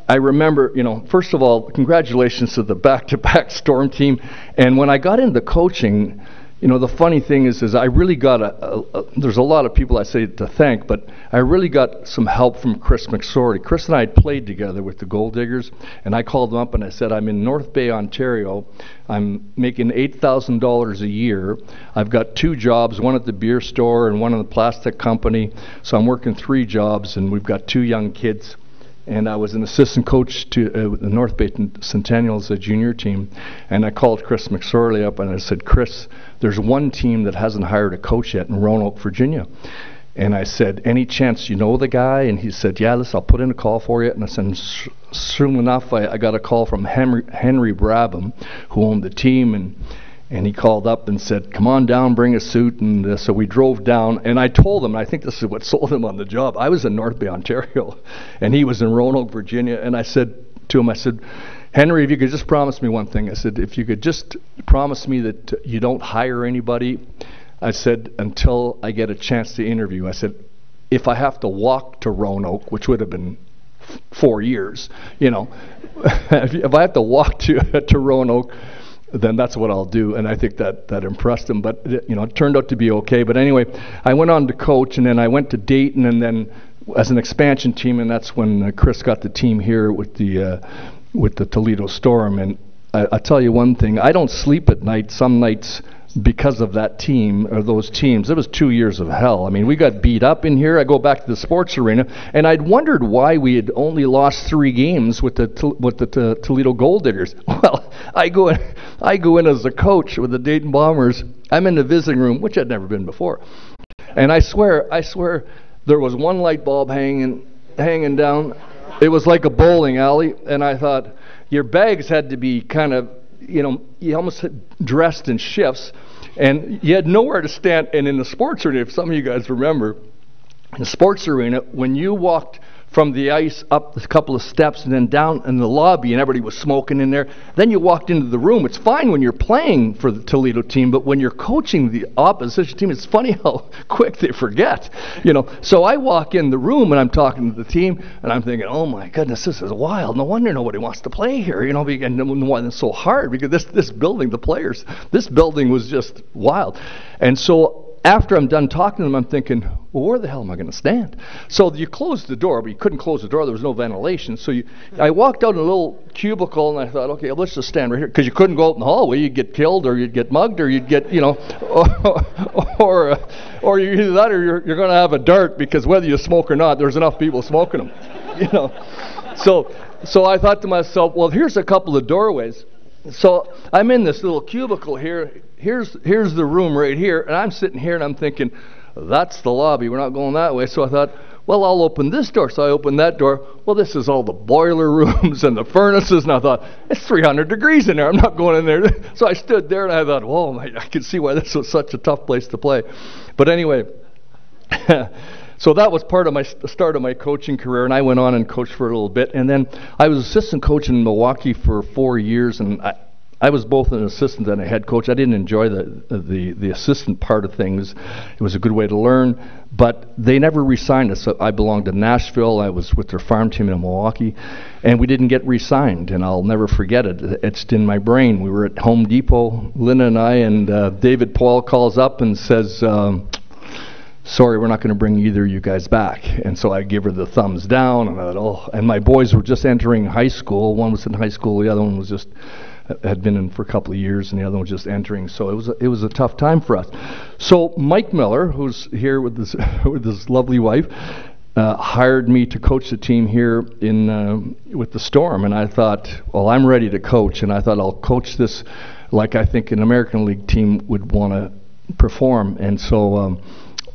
Speaker 9: I remember, you know, first of all, congratulations to the back-to-back Storm team. And when I got into coaching you know, the funny thing is, is I really got a, a, a, There's a lot of people I say to thank, but I really got some help from Chris McSorley. Chris and I had played together with the Goaldiggers, and I called him up and I said, I'm in North Bay, Ontario. I'm making eight thousand dollars a year. I've got two jobs, one at the beer store and one in the plastic company. So I'm working three jobs, and we've got two young kids and I was an assistant coach to uh, the North Bay Centennials, a junior team. And I called Chris McSorley up and I said, Chris, there's one team that hasn't hired a coach yet in Roanoke, Virginia. And I said, any chance you know the guy? And he said, yeah, listen, I'll put in a call for you. And I said, soon enough, I, I got a call from Henry, Henry Brabham, who owned the team, and and he called up and said, "Come on down, bring a suit." And uh, so we drove down, and I told him, and I think this is what sold him on the job. I was in North Bay, Ontario, and he was in Roanoke, Virginia, and I said to him, I said, Henry, if you could just promise me one thing, I said, if you could just promise me that you don't hire anybody, I said, until I get a chance to interview. I said, if I have to walk to Roanoke, which would have been four years, you know, if I have to walk to to Roanoke then that's what I'll do. And I think that that impressed him. But you know, it turned out to be okay. But anyway, I went on to coach, and then I went to Dayton, and then as an expansion team, and that's when uh, Chris got the team here with the uh, with the Toledo Storm. And I, I tell you one thing: I don't sleep at night. Some nights because of that team or those teams. It was two years of hell. I mean, we got beat up in here. I go back to the sports arena, and I'd wondered why we had only lost three games with the with the Toledo Goaldiggers. Well, I go in, I go in as a coach with the Dayton Bombers. I'm in the visiting room, which I'd never been before, and I swear, I swear, there was one light bulb hanging hanging down. It was like a bowling alley, and I thought your bags had to be kind of you know, you almost dressed in shifts, and you had nowhere to stand. And in the sports arena, if some of you guys remember, in the sports arena, when you walked from the ice up a couple of steps and then down in the lobby, and everybody was smoking in there. Then you walked into the room. It's fine when you're playing for the Toledo team, but when you're coaching the opposition team, it's funny how quick they forget. You know, so I walk in the room and I'm talking to the team, and I'm thinking, oh my goodness, this is wild. No wonder nobody wants to play here. You know, and why it's so hard because this this building, the players, this building was just wild, and so after I'm done talking to them, I'm thinking, well, where the hell am I going to stand? So you closed the door, but you couldn't close the door. There was no ventilation. So you, I walked out in a little cubicle, and I thought, okay, let's just stand right here, because you couldn't go out in the hallway. You'd get killed, or you'd get mugged, or you'd get, you know, or or, or you either that, or you're, you're going to have a dart, because whether you smoke or not, there's enough people smoking them, you know. So so I thought to myself, well, here's a couple of doorways. So I'm in this little cubicle here. Here's here's the room right here, and I'm sitting here and I'm thinking, that's the lobby. We're not going that way. So I thought, well, I'll open this door. So I opened that door. Well, this is all the boiler rooms and the furnaces, and I thought it's 300 degrees in there. I'm not going in there. So I stood there and I thought, whoa, I can see why this was such a tough place to play. But anyway. So that was part of my start of my coaching career, and I went on and coached for a little bit, and then I was assistant coach in Milwaukee for four years, and I, I was both an assistant and a head coach. I didn't enjoy the, the the assistant part of things. It was a good way to learn, but they never re-signed us. I belonged to Nashville. I was with their farm team in Milwaukee, and we didn't get re-signed. And I'll never forget it. It's in my brain. We were at Home Depot, Linda and I, and uh, David Poile calls up and says. Um, sorry, we're not going to bring either of you guys back. And so I give her the thumbs down, and oh, and my boys were just entering high school. One was in high school, the other one was just had been in for a couple of years, and the other one was just entering. So it was a, it was a tough time for us. So Mike Miller, who's here with this with his lovely wife. Uh, hired me to coach the team here in uh, with the Storm, and I thought, well, I'm ready to coach, and I thought I'll coach this like I think an American League team would want to perform, and so um,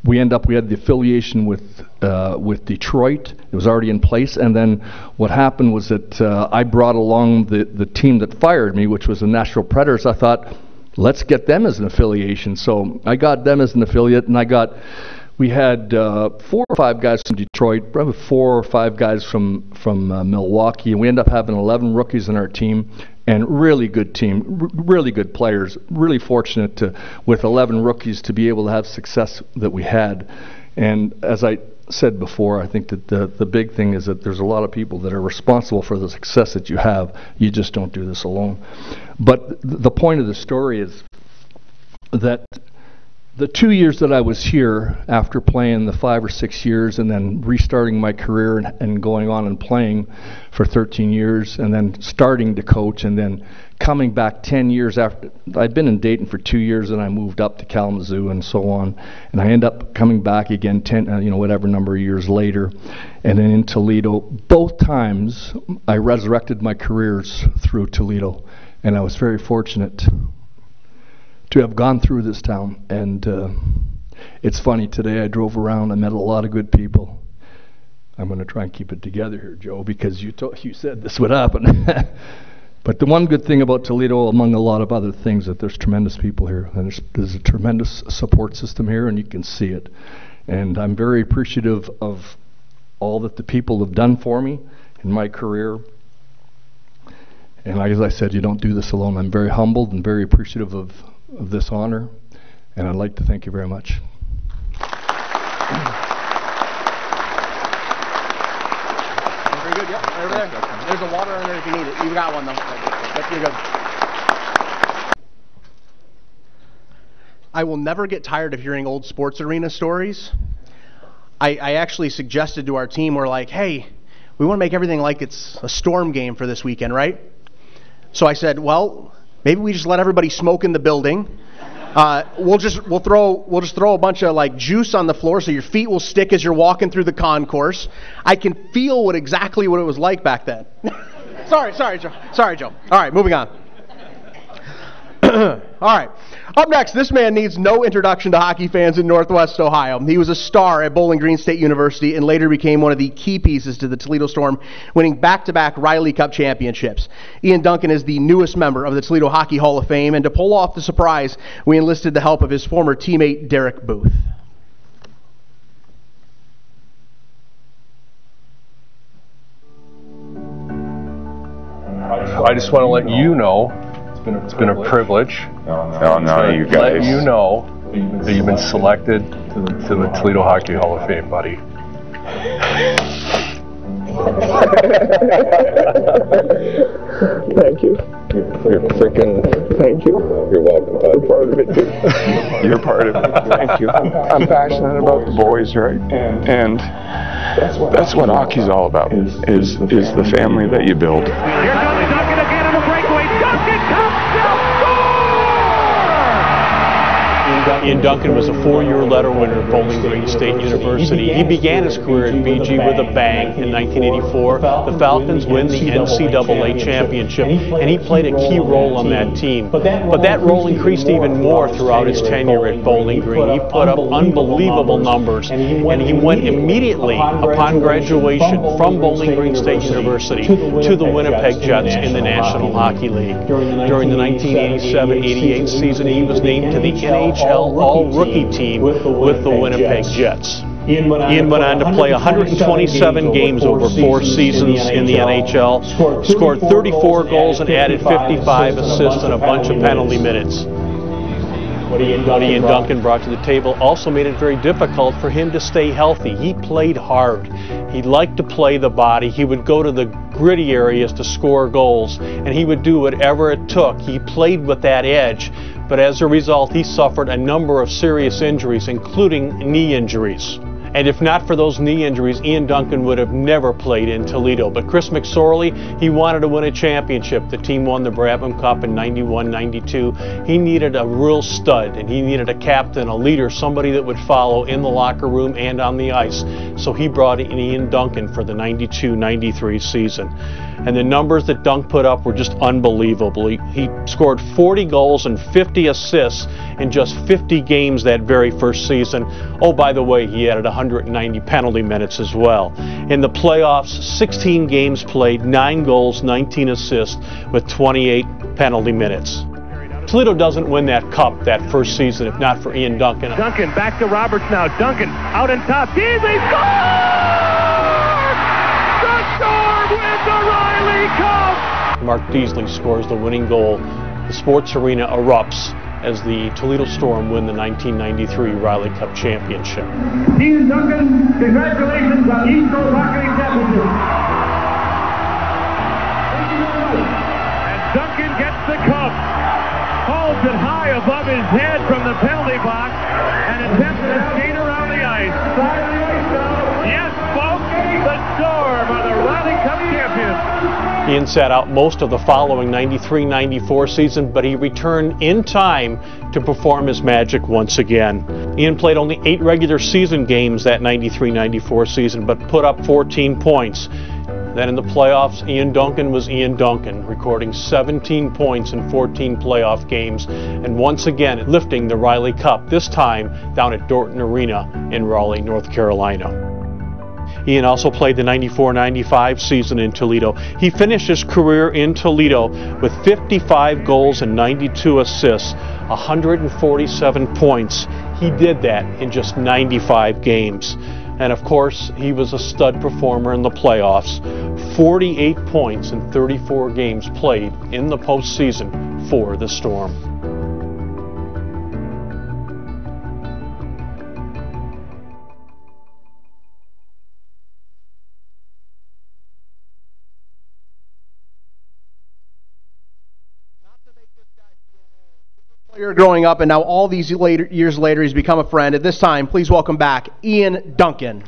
Speaker 9: we end up we had the affiliation with uh, with Detroit. It was already in place, and then what happened was that uh, I brought along the the team that fired me, which was the Nashville Predators. I thought, let's get them as an affiliation. So I got them as an affiliate, and I got. We had uh, four or five guys from Detroit, probably four or five guys from from uh, Milwaukee, and we ended up having 11 rookies in our team and really good team, r- really good players. Really fortunate to, with 11 rookies, to be able to have success that we had. And as I said before, I think that the the big thing is that there's a lot of people that are responsible for the success that you have. You just don't do this alone. But th- the point of the story is that the two years that I was here, after playing the five or six years and then restarting my career and, and, going on and playing for 13 years and then starting to coach and then coming back 10 years after, I'd been in Dayton for two years and I moved up to Kalamazoo and so on. And I end up coming back again 10, uh, you know, whatever number of years later. And then in Toledo, both times I resurrected my careers through Toledo. And I was very fortunate to have gone through this town and uh, it's funny, today I drove around, I met a lot of good people. I'm going to try and keep it together here, Joe, because you, to- you said this would happen. but the one good thing about Toledo, among a lot of other things, that there's tremendous people here. And there's, there's a tremendous support system here, and you can see it. And I'm very appreciative of all that the people have done for me in my career. And like as I said, you don't do this alone. I'm very humbled and very appreciative of, of this honor. And I'd like to thank you very much.
Speaker 1: Very good. Yep. Over there. There's a water in there if you need it. You got one though. Yep, you're good. I will never get tired of hearing old sports arena stories. I, I actually suggested to our team, we're like, hey, we want to make everything like it's a storm game for this weekend, right? So I said, well, maybe we just let everybody smoke in the building. Uh, we'll just we'll throw we'll just throw a bunch of like juice on the floor so your feet will stick as you're walking through the concourse. I can feel what exactly what it was like back then. sorry, sorry, Joe. Sorry, Joe. All right, moving on. All right. Up next, this man needs no introduction to hockey fans in Northwest Ohio. He was a star at Bowling Green State University and later became one of the key pieces to the Toledo Storm, winning back to back Riley Cup championships. Ian Duncan is the newest member of the Toledo Hockey Hall of Fame, and to pull off the surprise, we enlisted the help of his former teammate, Derek Booth.
Speaker 10: I just want to let you know it's been a privilege.
Speaker 11: No, no, you guys.
Speaker 10: Let you know that you've been selected to the, to the Toledo Hockey Hall of Fame, buddy.
Speaker 11: Thank you. You're freaking. Thank you. You're welcome. You're part of it too. You're part of it. Thank you. I'm, I'm passionate about the boys, right? And that's what hockey's all about. Is is the family that you build.
Speaker 3: Ian Duncan was a four-year letter winner at Bowling Green State University. He began his career at BG with a bang in 1984. The Falcons win the NCAA championship, and he played a key role on that team. But that role increased even more throughout his tenure at Bowling Green. He put up unbelievable numbers, and he went immediately upon graduation from Bowling Green State University to the Winnipeg Jets in the National Hockey League. During the 1987-88 season, he was named to the NHL All-Rookie team with the Winnipeg Jets. Ian went on to play 127 games over four seasons in the NHL, scored 34 goals and added 55 assists and a bunch of penalty minutes. What Ian Duncan brought to the table also made it very difficult for him to stay healthy. He played hard. He liked to play the body. He would go to the gritty areas to score goals, and he would do whatever it took. He played with that edge, but as a result, he suffered a number of serious injuries, including knee injuries. And if not for those knee injuries, Ian Duncan would have never played in Toledo. But Chris McSorley, he wanted to win a championship. The team won the Brabham Cup in 91 92. He needed a real stud, and he needed a captain, a leader, somebody that would follow in the locker room and on the ice. So he brought in Ian Duncan for the 92 93 season. And the numbers that Dunk put up were just unbelievable. He, he scored 40 goals and 50 assists in just 50 games that very first season. Oh, by the way, he added 190 penalty minutes as well. In the playoffs, 16 games played, 9 goals, 19 assists, with 28 penalty minutes. Toledo doesn't win that cup that first season if not for Ian Duncan.
Speaker 12: Duncan back to Roberts now. Duncan out in top. Deazeley scores! The Storm win the Riley Cup!
Speaker 3: Mark Deazeley scores the winning goal. The sports arena erupts as the Toledo Storm win the 1993 Riley Cup championship.
Speaker 12: Ian Duncan, congratulations on East Coast Hockey Championship. And Duncan gets the cup, holds it high above his head from the penalty box, and attempts to skate around the ice. Yes, folks, the Storm are the Riley Cup champions.
Speaker 3: Ian sat out most of the following 93-94 season, but he returned in time to perform his magic once again. Ian played only eight regular season games that 93-94 season, but put up 14 points. Then in the playoffs, Ian Duncan was Ian Duncan, recording 17 points in 14 playoff games, and once again lifting the Riley Cup, this time down at Dorton Arena in Raleigh, North Carolina. Ian also played the 94-95 season in Toledo. He finished his career in Toledo with 55 goals and 92 assists, 147 points. He did that in just 95 games. And of course, he was a stud performer in the playoffs. 48 points in 34 games played in the postseason for the Storm.
Speaker 1: Growing up, and now all these later, years later, he's become a friend. At this time, please welcome back Ian Duncan.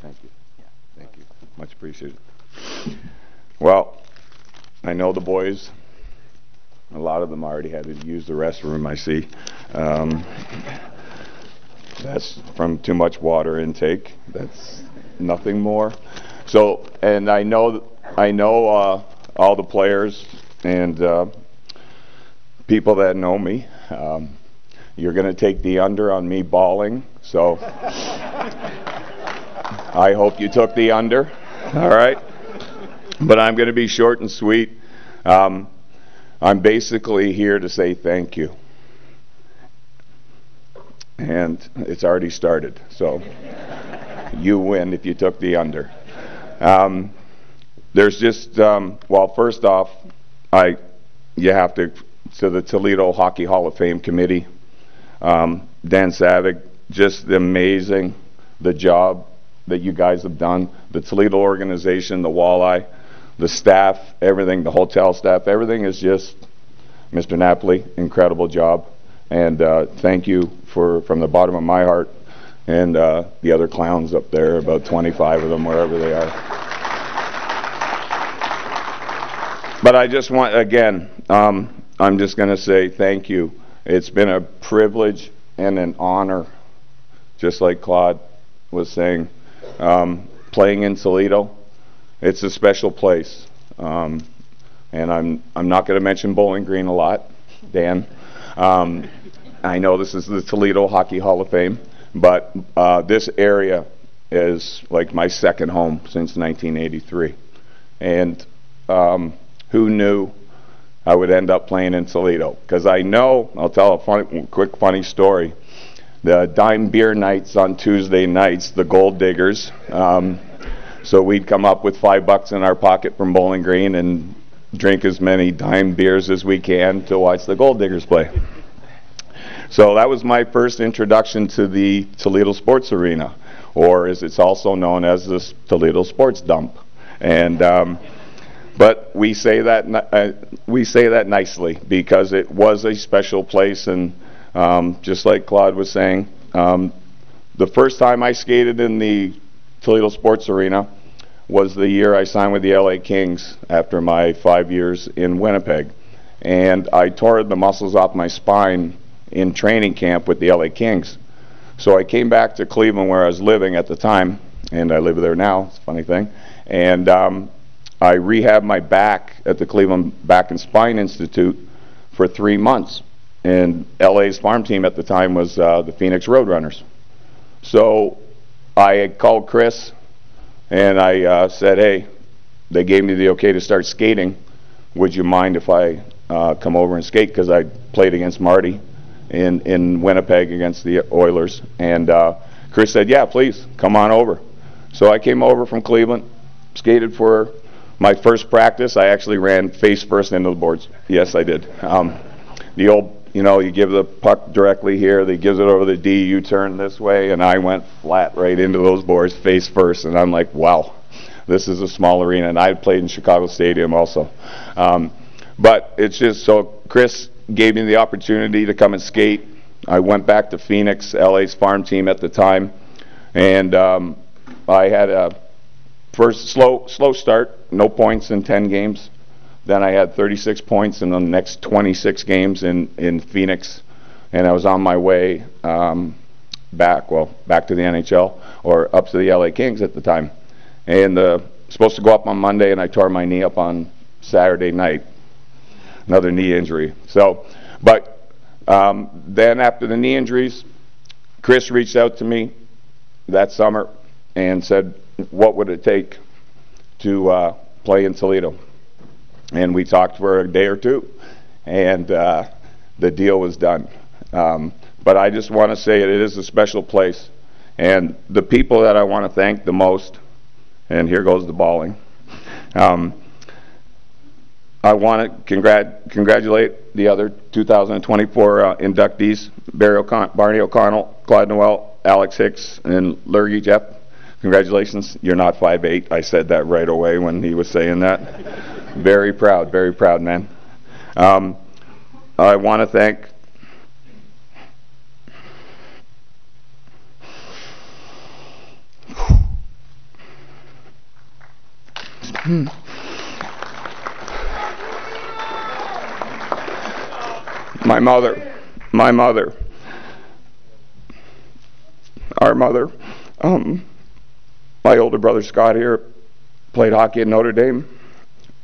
Speaker 11: Thank you. Thank you. Much appreciated. Well, I the boys. A lot of them already had to use the restroom, I see. Um, that's from too much water intake. That's nothing more. So, and I know, I know uh, all the players and uh, people that know me. Um, you're going to take the under on me bawling, so I hope you took the under. All right. But I'm going to be short and sweet. Um, I'm basically here to say thank you. And it's already started. So you win if you took the under. Um, there's just, um, well, first off, I, you have to, to the Toledo Hockey Hall of Fame committee, um, Dan Saevig, just amazing the job that you guys have done, the Toledo organization, the Walleye, the staff, everything, the hotel staff, everything is just, Mr. Napoli, incredible job. And uh, thank you for, from the bottom of my heart, and uh, the other clowns up there, about 25 of them, wherever they are. But I just want, again, um, I'm just going to say thank you. It's been a privilege and an honor, just like Claude was saying, um, playing in Toledo. It's a special place. Um, and I'm, I'm not going to mention Bowling Green a lot, Dan. Um, I know this is the Toledo Hockey Hall of Fame, but uh, this area is like my second home since 1983. And um, who knew I would end up playing in Toledo? Because I know, I'll tell a funny, quick funny story. The dime beer nights on Tuesday nights, the Goaldiggers. Um, so we'd come up with five bucks in our pocket from Bowling Green and drink as many dime beers as we can to watch the Goaldiggers play. So that was my first introduction to the Toledo Sports Arena, or as it's also known as the Toledo Sports Dump. And um, but we say that uh, we say that nicely because it was a special place, and um, just like Claude was saying, um, the first time I skated in the Toledo Sports Arena was the year I signed with the LA Kings after my five years in Winnipeg, and I tore the muscles off my spine in training camp with the LA Kings. So I came back to Cleveland where I was living at the time, and I live there now. It's a funny thing, and um, I rehabbed my back at the Cleveland Back and Spine Institute for three months. And LA's farm team at the time was uh, the Phoenix Roadrunners. So I called Chris and I uh, said, hey, they gave me the okay to start skating. Would you mind if I uh, come over and skate? Because I played against Marty in, in Winnipeg against the Oilers. And uh, Chris said, yeah, please, come on over. So I came over from Cleveland, skated for my first practice, I actually ran face first into the boards. Yes, I did. Um, the old, you know, you give the puck directly here, they gives it over the D, you turn this way, and I went flat right into those boards face first, and I'm like, wow. This is a small arena, and I played in Chicago Stadium also. Um, but it's just so Chris gave me the opportunity to come and skate. I went back to Phoenix, LA's farm team at the time, and um, I had a first slow slow start, no points in 10 games. Then I had 36 points in the next 26 games in in Phoenix, and I was on my way um, back, well, back to the NHL or up to the LA Kings at the time, and uh, supposed to go up on Monday, and I tore my knee up on Saturday night, another knee injury. So, but um, then after the knee injuries, Chris reached out to me that summer and said, what would it take to uh, play in Toledo? And we talked for a day or two, and uh, the deal was done. Um, but I just want to say it, is a special place. And the people that I want to thank the most, and here goes the bawling. Um, I want to congrat congratulate the other 2024 uh, inductees, O'Con Barney O'Connell, Claude Noel, Alex Hicks, and Lurgy Jeff. Congratulations, you're not 5'8". I said that right away when he was saying that. Very proud, very proud, man. Um, I want to thank. My mother, my mother, our mother, um, my older brother Scott here played hockey at Notre Dame,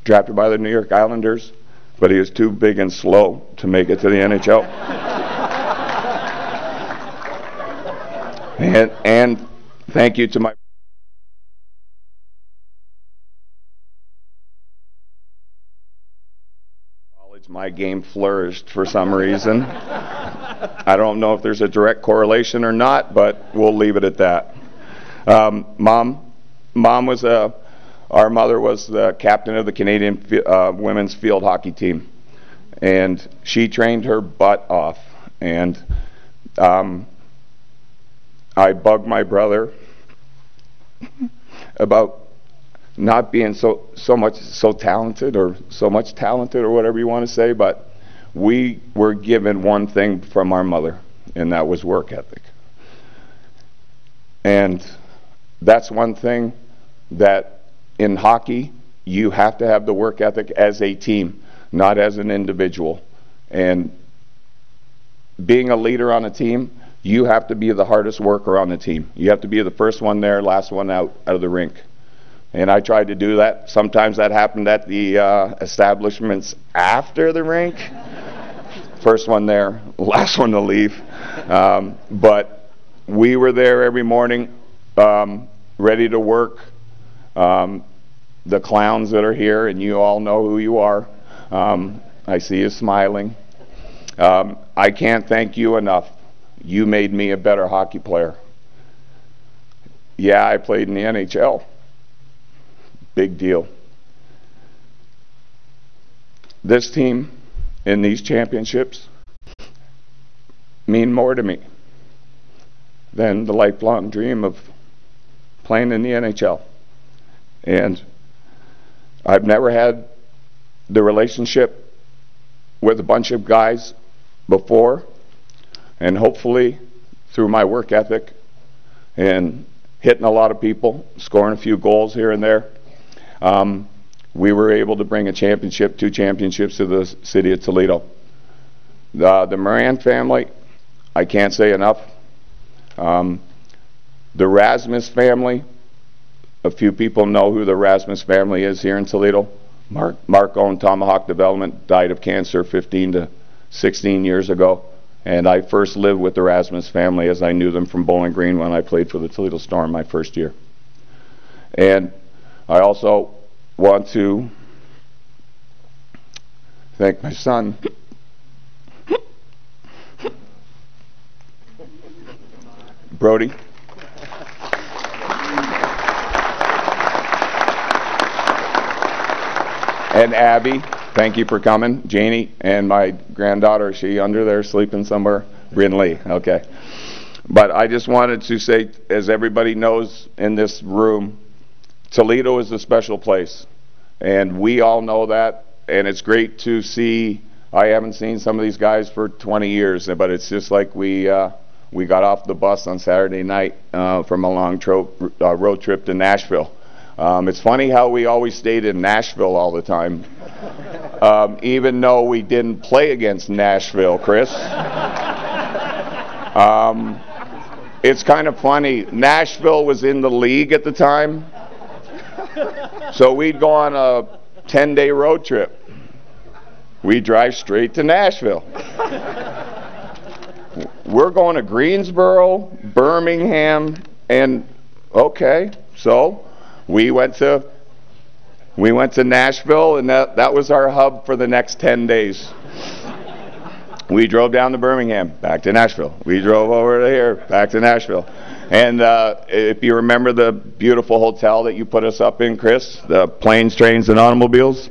Speaker 11: drafted by the New York Islanders, but he was too big and slow to make it to the NHL. and, and thank you to my college, my game flourished for some reason. I don't know if there's a direct correlation or not, but we'll leave it at that. Um, mom, mom was a, our mother was the captain of the Canadian uh, women's field hockey team, and she trained her butt off. And um, I bugged my brother about not being so so much so talented or so much talented or whatever you want to say, but we were given one thing from our mother, and that was work ethic. And that's one thing that in hockey you have to have the work ethic as a team, not as an individual. And being a leader on a team, you have to be the hardest worker on the team. You have to be the first one there, last one out, out of the rink. And I tried to do that. Sometimes that happened at the uh, establishments after the rink. First one there, last one to leave. Um, but we were there every morning, um, ready to work. Um, the clowns that are here, and you all know who you are. Um, I see you smiling. Um, I can't thank you enough. You made me a better hockey player. Yeah, I played in the NHL. Big deal. This team in these championships mean more to me than the lifelong dream of playing in the NHL. And I've never had the relationship with a bunch of guys before, and hopefully through my work ethic and hitting a lot of people, scoring a few goals here and there, um, we were able to bring a championship, two championships to the city of Toledo. The, the Moran family, I can't say enough. Um, the Rasmus family, a few people know who the Rasmus family is here in Toledo. Mark, Mark owned Tomahawk Development, died of cancer 15 to 16 years ago. And I first lived with the Rasmus family as I knew them from Bowling Green when I played for the Toledo Storm my first year. And I also want to thank my son. Brody. And Abby, thank you for coming. Janie and my granddaughter, she under there sleeping somewhere? Brinley, okay. But I just wanted to say, as everybody knows in this room, Toledo is a special place, and we all know that. And it's great to see. I haven't seen some of these guys for 20 years, but it's just like we uh, we got off the bus on Saturday night uh, from a long uh, road trip to Nashville. Um, it's funny how we always stayed in Nashville all the time, um, even though we didn't play against Nashville, Chris. Um, it's kind of funny. Nashville was in the league at the time, so we'd go on a 10 day road trip. We drive straight to Nashville. We're going to Greensboro, Birmingham, and okay, so we went to we went to Nashville, and that, that was our hub for the next 10 days. We drove down to Birmingham, back to Nashville. We drove over to here, back to Nashville. And uh, if you remember the beautiful hotel that you put us up in, Chris, the planes, trains, and automobiles.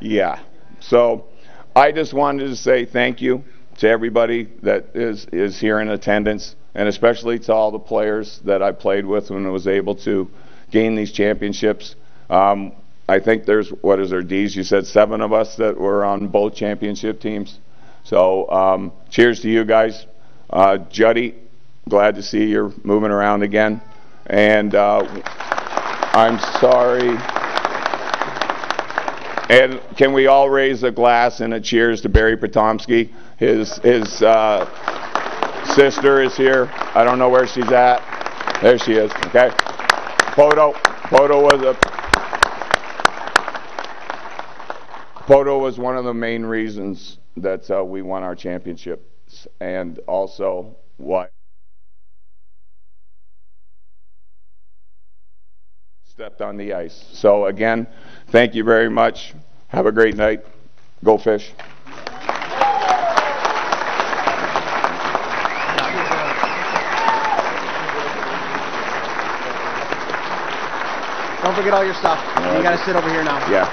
Speaker 11: yeah. So I just wanted to say thank you to everybody that is, is here in attendance, and especially to all the players that I played with when I was able to gain these championships. Um, I think there's, what is there, D's? You said seven of us that were on both championship teams. So um, cheers to you guys. Uh, Juddy, glad to see you're moving around again. And uh, I'm sorry. And can we all raise a glass and a cheers to Barry Potomski? His, his uh, sister is here. I don't know where she's at. There she is, okay? Poto, Poto was a Poto was one of the main reasons that uh, we won our championships, and also why stepped on the ice. So again, thank you very much. Have a great night. Go fish.
Speaker 1: Forget all your stuff. You got to sit over here now.
Speaker 11: Yeah.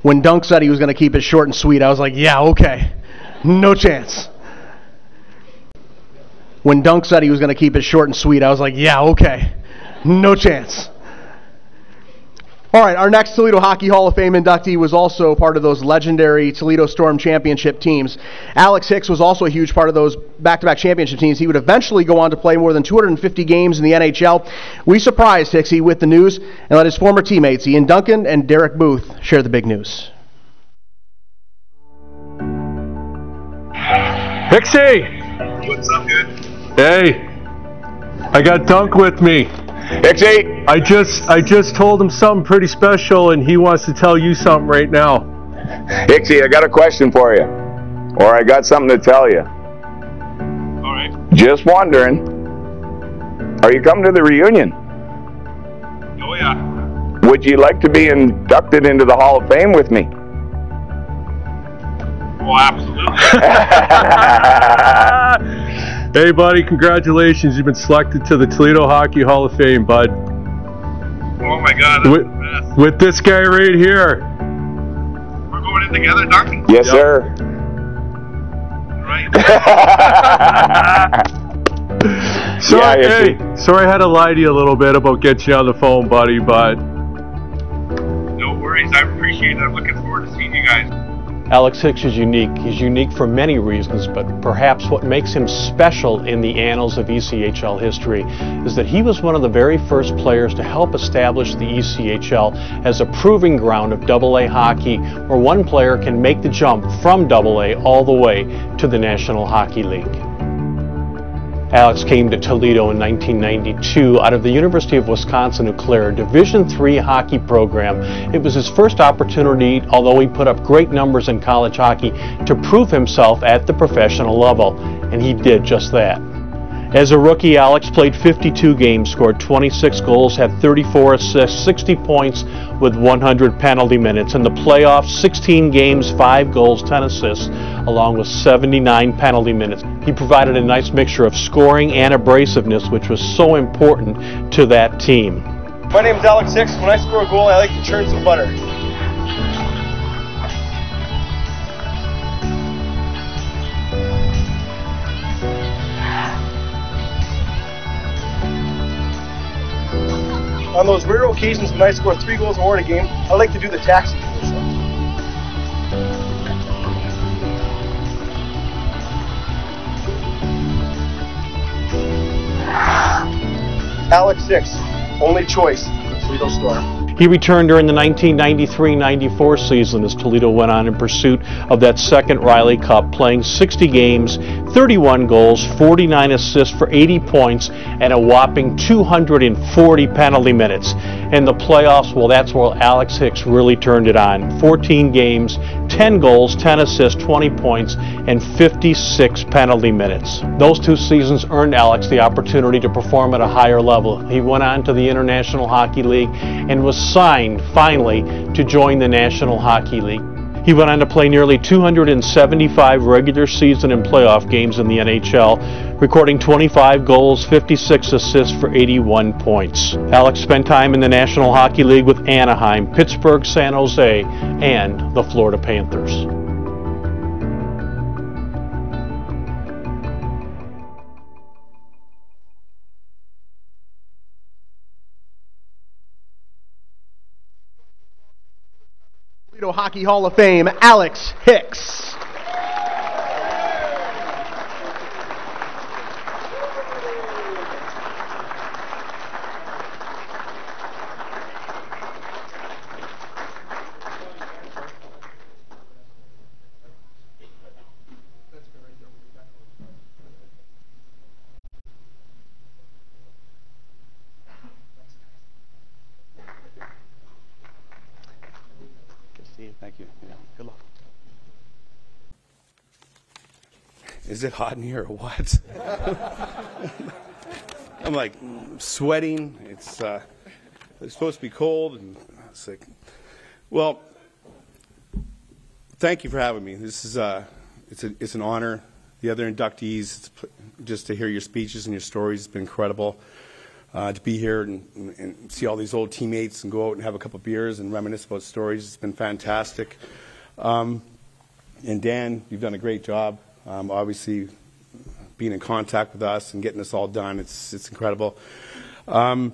Speaker 1: When Dunk said he was going to keep it short and sweet, I was like, yeah, okay. No chance. When Dunk said he was going to keep it short and sweet, I was like, yeah, okay. No chance. All right, our next Toledo Hockey Hall of Fame inductee was also part of those legendary Toledo Storm championship teams. Alex Hicks was also a huge part of those back to back championship teams. He would eventually go on to play more than 250 games in the NHL. We surprised Hicksy with the news and let his former teammates, Iain Duncan and Derek Booth, share the big news.
Speaker 10: Hicksy!
Speaker 4: What's up, good?
Speaker 10: Hey! I got Dunk with me.
Speaker 11: Hixie!
Speaker 10: I just I just told him something pretty special and he wants to tell you something right now.
Speaker 11: Hixie, I got a question for you. Or I got something to tell you.
Speaker 4: Alright.
Speaker 11: Just wondering, are you coming to the reunion?
Speaker 4: Oh, yeah.
Speaker 11: Would you like to be inducted into the Hall of Fame with me?
Speaker 4: Oh, absolutely.
Speaker 10: Hey buddy, congratulations. You've been selected to the Toledo Hockey Hall of Fame, bud.
Speaker 4: oh, my God. That's
Speaker 10: With,
Speaker 4: the best.
Speaker 10: with this guy right here.
Speaker 4: We're going in together, Duncan.
Speaker 11: Yes,
Speaker 10: Yep.
Speaker 11: sir.
Speaker 4: Right.
Speaker 10: Sorry,
Speaker 11: Yeah,
Speaker 10: hey, sorry I had to lie to you a little bit about getting you on the phone, buddy, but
Speaker 4: no worries. I appreciate it. I'm looking forward to seeing you guys.
Speaker 3: Alex Hicks is unique. He's unique for many reasons, but perhaps what makes him special in the annals of ECHL history is that he was one of the very first players to help establish the ECHL as a proving ground of AA hockey where one player can make the jump from AA all the way to the National Hockey League. Alex came to Toledo in 1992 out of the University of Wisconsin-Eau Claire Division III hockey program. It was his first opportunity, although he put up great numbers in college hockey, to prove himself at the professional level, and he did just that. As a rookie, Alex played 52 games, scored 26 goals, had 34 assists, 60 points with 100 penalty minutes. In the playoffs, 16 games, 5 goals, 10 assists, along with 79 penalty minutes. He provided a nice mixture of scoring and abrasiveness, which was so important to that team.
Speaker 13: My name is Alex Hicks. When I score a goal, I like to churn some butter. On those rare occasions when I score three goals or more in a game, I like to do the taxi. Alex Six, only choice, the Toledo Storm.
Speaker 3: He returned during the 1993-94 season as Toledo went on in pursuit of that second Riley Cup, playing 60 games, 31 goals, 49 assists for 80 points, and a whopping 240 penalty minutes. In the playoffs, well, that's where Alex Hicks really turned it on. 14 games, 10 goals, 10 assists, 20 points, and 56 penalty minutes. Those two seasons earned Alex the opportunity to perform at a higher level. He went on to the International Hockey League and was signed finally to join the National Hockey League. He went on to play nearly 275 regular season and playoff games in the NHL, recording 25 goals, 56 assists for 81 points. Alex spent time in the National Hockey League with Anaheim, Pittsburgh, San Jose, and the Florida Panthers.
Speaker 1: Hockey Hall of Fame, Alex Hicks.
Speaker 14: Steve, thank you. Yeah, good luck. Is it hot in here or what? I'm like sweating. It's uh, it's supposed to be cold, and it's like, well, thank you for having me. This is uh, it's a, it's an honor. The other inductees, just to hear your speeches and your stories, it's been incredible. Uh, to be here and, and see all these old teammates and go out and have a couple beers and reminisce about stories, it's been fantastic. Um, and Dan, you've done a great job. Um, obviously, being in contact with us and getting this all done, it's it's incredible. Um,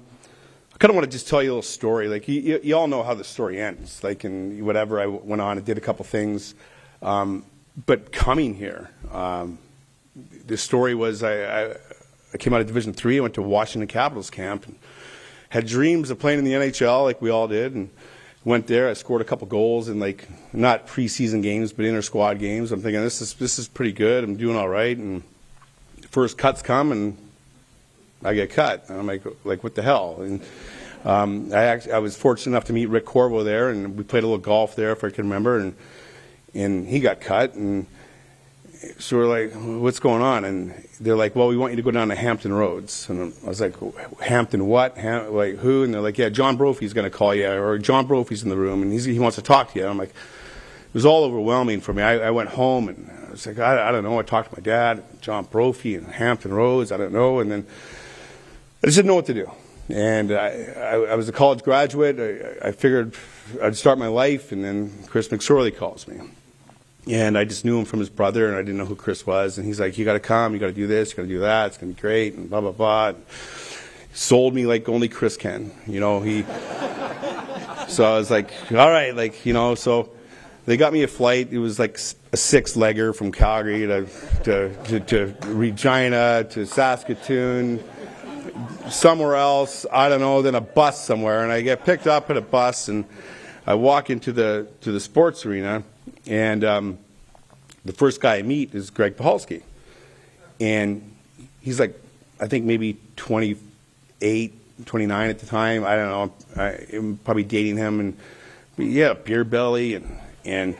Speaker 14: I kind of want to just tell you a little story. Like you, you, you all know how the story ends. Like in whatever, I went on and did a couple things. Um, but coming here, um, the story was I, I, I came out of Division Three. I went to Washington Capitals camp and had dreams of playing in the NHL, like we all did, and went there. I scored a couple goals in like not preseason games, but inter squad games. I'm thinking this is this is pretty good. I'm doing all right, and first cuts come and I get cut. And I'm like, like what the hell? And um, I actually, I was fortunate enough to meet Rick Corriveau there, and we played a little golf there, if I can remember, and and he got cut, and so we're like, what's going on? And they're like, well, we want you to go down to Hampton Roads, and I was like, Hampton what? Ham- like who? And they're like, yeah, John Brophy's going to call you, or John Brophy's in the room, and he wants to talk to you. And I'm like, it was all overwhelming for me. I, I went home and I was like, I, I don't know. I talked to my dad, John Brophy, and Hampton Roads. I don't know, and then I just didn't know what to do. And I, I, was a college graduate. I, I figured I'd start my life, and then Chris McSorley calls me. And I just knew him from his brother, and I didn't know who Chris was. And he's like, "You got to come. You got to do this. You got to do that. It's gonna be great." And blah blah blah. And sold me like only Chris can. You know, he. so I was like, "All right," like you know. So they got me a flight. It was like a six legger from Calgary to to, to, to Regina to Saskatoon somewhere else, I don't know, then a bus somewhere, and I get picked up at a bus, and I walk into the to the sports arena, and um, the first guy I meet is Greg Puhalski, and he's like, I think maybe 28, 29 at the time. I don't know. I, I'm probably dating him, and yeah, beer belly, and and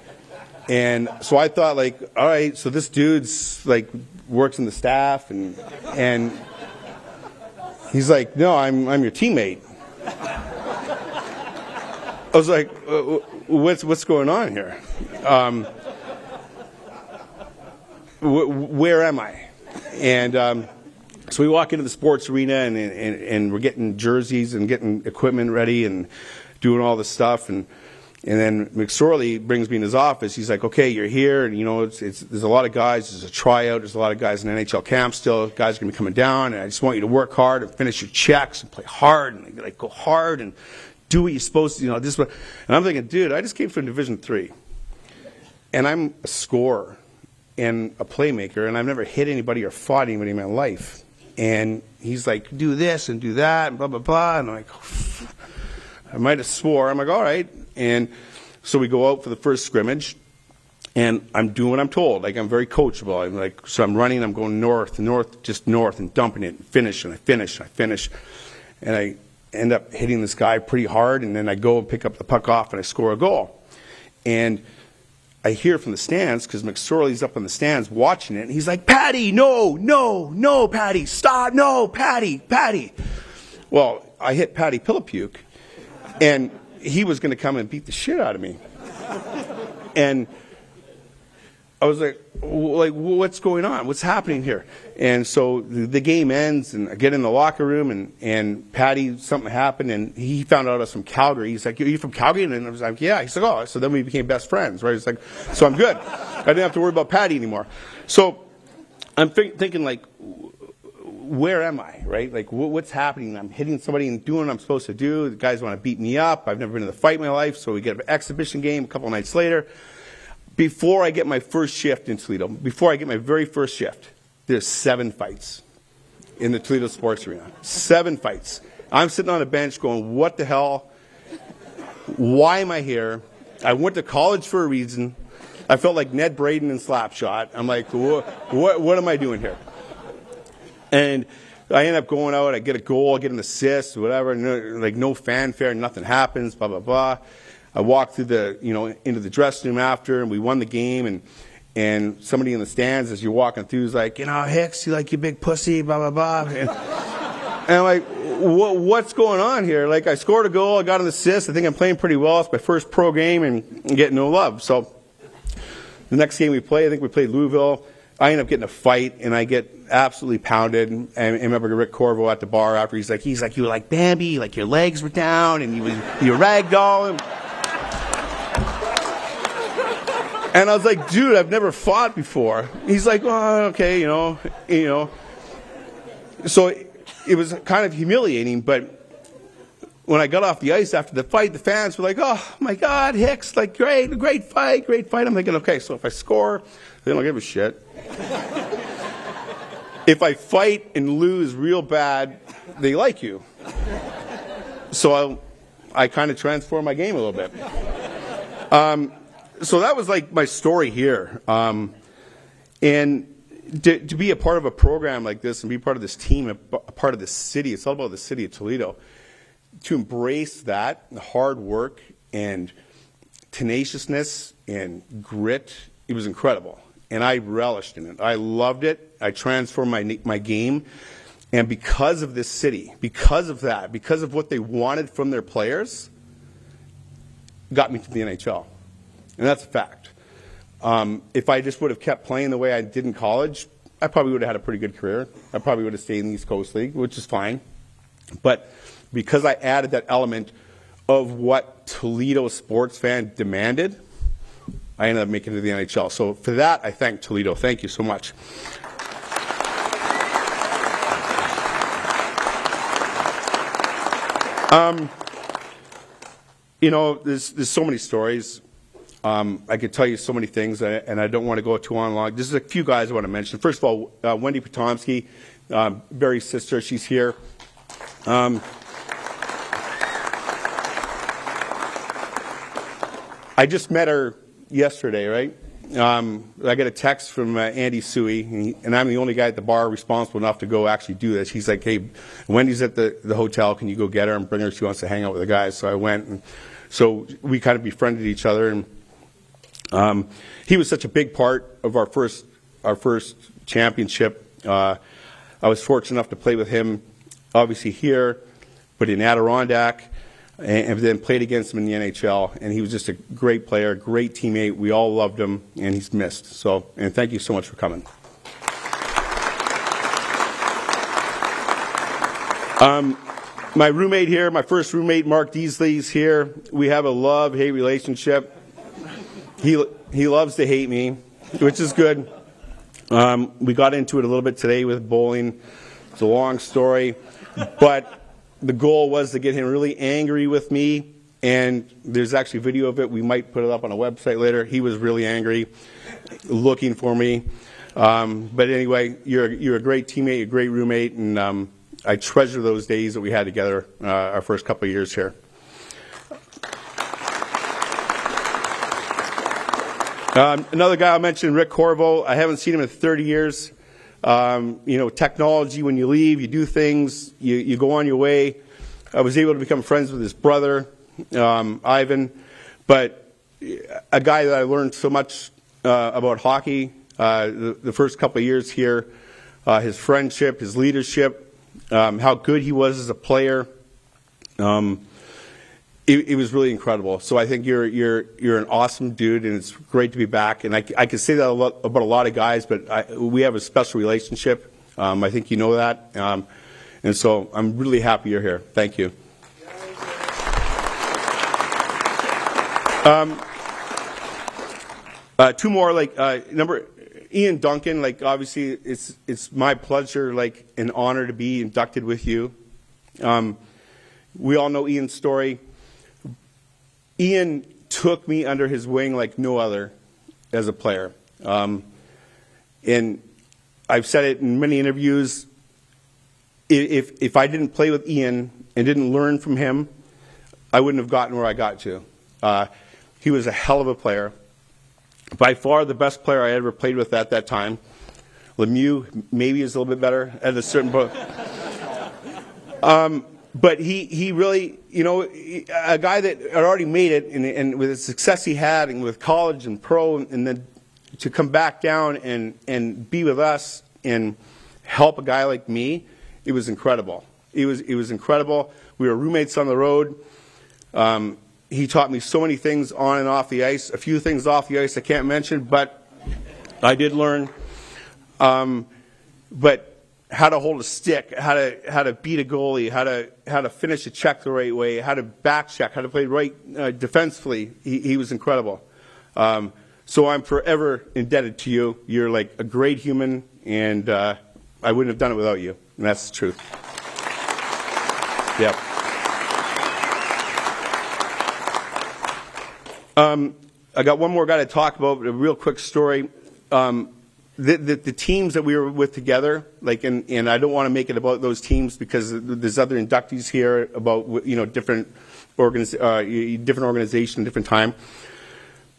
Speaker 14: and so I thought like, all right, so this dude's like works in the staff, and and He's like, no, I'm, I'm your teammate. I was like, uh, what's, what's going on here? Um, wh- where am I? And um, So we walk into the sports arena and, and, and we're getting jerseys and getting equipment ready and doing all this stuff. And, and then McSorley brings me in his office. He's like, okay, you're here. And, you know, it's, it's, there's a lot of guys. There's a tryout. There's a lot of guys in NHL camp still. Guys are going to be coming down. And I just want you to work hard and finish your checks and play hard and like, go hard and do what you're supposed to. You know, this. And I'm thinking, dude, I just came from Division Three, and I'm a scorer and a playmaker, and I've never hit anybody or fought anybody in my life. And he's like, do this and do that, and blah, blah, blah. And I'm like, I might have swore. I'm like, all right. And so we go out for the first scrimmage, and I'm doing what I'm told. Like, I'm very coachable. I'm like, so I'm running, I'm going north, north, just north, and dumping it, and finish, and I finish, and I finish. And I end up hitting this guy pretty hard, and then I go and pick up the puck off, and I score a goal. And I hear from the stands because McSorley's up in the stands watching it, and he's like, "Patty, no, no, no, Patty, stop, no, Patty, Patty." Well, I hit Patty Pylypuik, and he was going to come and beat the shit out of me, and I was like, like, what's going on? What's happening here? And so the, game ends, and I get in the locker room, and, and Patty, something happened, and he found out I was from Calgary. He's like, Are you from Calgary? And I was like, Yeah. He's like, Oh, so then we became best friends, right? He's like, So I'm good. I didn't have to worry about Patty anymore. So I'm th- thinking, like, where am I, right? Like, what's happening? I'm hitting somebody and doing what I'm supposed to do. The guys want to beat me up. I've never been in a fight in my life, so we get an exhibition game a couple nights later before I get my first shift in Toledo, before I get my very first shift, there's seven fights in the Toledo Sports Arena. Seven fights. I'm sitting on a bench going, what the hell? Why am I here? I went to college for a reason. I felt like Ned Braden in Slapshot. I'm like, what, what, what am I doing here? And I end up going out. I get a goal, I get an assist, whatever. No, like no fanfare, nothing happens. Blah blah blah. I walked through the, you know, into the dressing room after, and we won the game, and and somebody in the stands as you're walking through is like, you know, Hicks, you like your big pussy, blah blah blah. And, and I'm like, what, what's going on here? Like, I scored a goal, I got an assist, I think I'm playing pretty well. It's my first pro game, and getting no love. So the next game we play, I think we played Louisville. I end up getting a fight, and I get absolutely pounded. And I remember Rick Corriveau at the bar after he's like, he's like, you were like Bambi, like your legs were down, and you was you were ragdolling. And I was like, dude, I've never fought before. He's like, oh, okay, you know, you know. So it was kind of humiliating, but when I got off the ice after the fight, the fans were like, oh my God, Hicks, like great, great fight, great fight. I'm thinking, okay, so if I score, they don't give a shit. if I fight and lose real bad, they like you. So I, I kind of transform my game a little bit. Um, so that was like my story here. Um, and to, to, be a part of a program like this and be part of this team, a, part of this city, it's all about the city of Toledo. To embrace that, hard work and tenaciousness and grit, it was incredible. And I relished in it. I loved it. I transformed my, my game. And because of this city, because of that, because of what they wanted from their players, got me to the NHL. And that's a fact. Um, if I just would have kept playing the way I did in college, I probably would have had a pretty good career. I probably would have stayed in the East Coast League, which is fine. But because I added that element of what Toledo sports fan demanded, I ended up making it to the NHL. So for that, I thank Toledo. Thank you so much. Um, you know, there's, there's so many stories. Um, I could tell you so many things, and I don't want to go too on long. There's a few guys I want to mention. First of all, uh, Wendy Potomski, um, Barry's sister, she's here. Um, I just met her yesterday, right? Um, I got a text from uh, Andy Suhy, and, he, and, I'm the only guy at the bar responsible enough to go actually do this. He's like, "Hey, Wendy's at the, the hotel. Can you go get her and bring her? She wants to hang out with the guys." So I went, and so we kind of befriended each other, and um, he was such a big part of our first our first championship. Uh, I was fortunate enough to play with him, obviously here, but in Adirondack, and, and, then played against him in the NHL. And he was just a great player, great teammate. We all loved him, and he's missed. So, and thank you so much for coming. Um, my roommate here, my first roommate, Mark Deazeley's here. We have a love-hate relationship. He he loves to hate me, which is good. Um, we got into it a little bit today with bowling. It's a long story, but the goal was to get him really angry with me. And there's actually video of it. We might put it up on a website later. He was really angry, looking for me. Um, but anyway, you're you're a great teammate, a great roommate, and um, I treasure those days that we had together uh, our first couple of years here. Um, another guy I mentioned, Rick Corriveau. I haven't seen him in 30 years. Um, you know, technology, when you leave, you do things, you, you go on your way. I was able to become friends with his brother, um, Ivan, but a guy that I learned so much uh, about hockey uh, the, the, first couple of years here, uh, his friendship, his leadership, um, how good he was as a player. Um, it, it, was really incredible. So I think you're you're you're an awesome dude, and it's great to be back. And I, I can say that a lot, about a lot of guys, but I, we have a special relationship. Um, I think you know that, um, and so I'm really happy you're here. Thank you. Um, uh, two more, like uh, number Iain Duncan. Like obviously, it's it's my pleasure, like an honor to be inducted with you. Um, we all know Iain's story. Iain took me under his wing like no other as a player. Um, and I've said it in many interviews. If, if I didn't play with Iain and didn't learn from him, I wouldn't have gotten where I got to. Uh, he was a hell of a player. By far the best player I ever played with at that time. Lemieux maybe is a little bit better at a certain point. Um, but he, he really, you know, a guy that had already made it and, and with the success he had and with college and pro and then to come back down and, and be with us and help a guy like me, it was incredible. It was, it was incredible. We were roommates on the road. Um, he taught me so many things on and off the ice. A few things off the ice I can't mention, but I did learn. Um, but how to hold a stick, how to how to beat a goalie, how to how to finish a check the right way, how to back check, how to play right uh, defensively. He, he, was incredible. Um, so I'm forever indebted to you. You're like a great human, and uh, I wouldn't have done it without you. And that's the truth. Yep. Um, I got one more guy to talk about. A real quick story. Um, the, the, the, teams that we were with together, like, and, and I don't want to make it about those teams because there's other inductees here about, you know, different, organiz, uh, different organization, different time.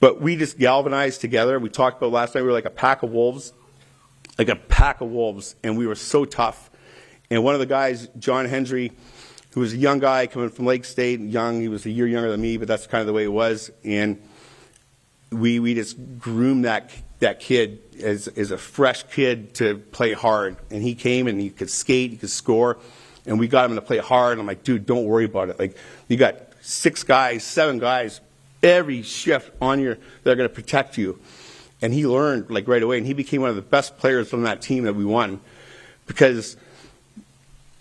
Speaker 14: But we just galvanized together. We talked about last night, we were like a pack of wolves, like a pack of wolves, and we were so tough. And one of the guys, John Hendry, who was a young guy coming from Lake State, young, he was a year younger than me, but that's kind of the way it was. And we, we just groomed that, that kid as, as a fresh kid to play hard. And he came and he could skate, he could score, and we got him to play hard. And I'm like, dude, don't worry about it. Like, you got six guys, seven guys, every shift on your, they're going to protect you. And he learned like right away, and he became one of the best players on that team that we won. Because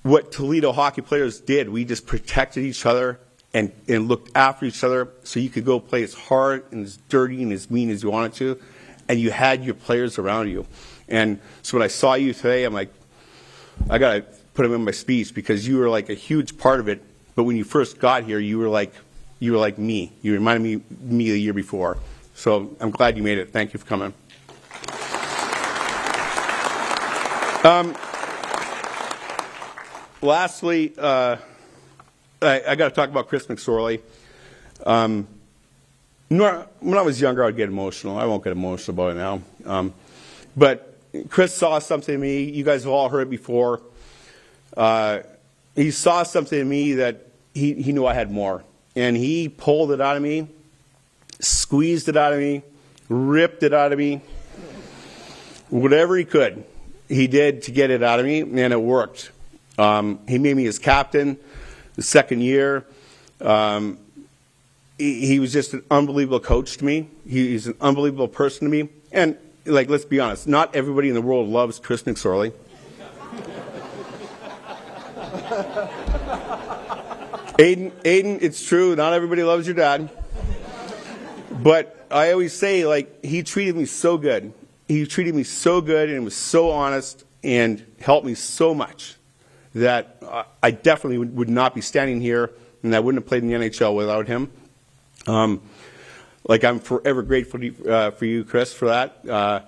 Speaker 14: what Toledo hockey players did, we just protected each other and, and looked after each other so you could go play as hard and as dirty and as mean as you wanted to and you had your players around you. And so when I saw you today, I'm like, I got to put them in my speech because you were like a huge part of it. But when you first got here, you were like, you were like me. You reminded me me the year before. So I'm glad you made it. Thank you for coming. Um, lastly, uh, I, I got to talk about Chris McSorley. Um, when I was younger, I'd get emotional. I won't get emotional about it now. Um, but Chris saw something in me. You guys have all heard it before. Uh, he saw something in me that he, he knew I had more. And he pulled it out of me, squeezed it out of me, ripped it out of me. Whatever he could, he did to get it out of me, and it worked. Um, he made me his captain the second year. Um, he, was just an unbelievable coach to me. he's an unbelievable person to me. And, like, let's be honest, not everybody in the world loves Chris McSorley. Aiden, Aiden, it's true. Not everybody loves your dad. But I always say, like, he treated me so good. He treated me so good and was so honest and helped me so much that I definitely would not be standing here and I wouldn't have played in the NHL without him. Um, like, I'm forever grateful to, uh, for you, Chris, for that. Uh,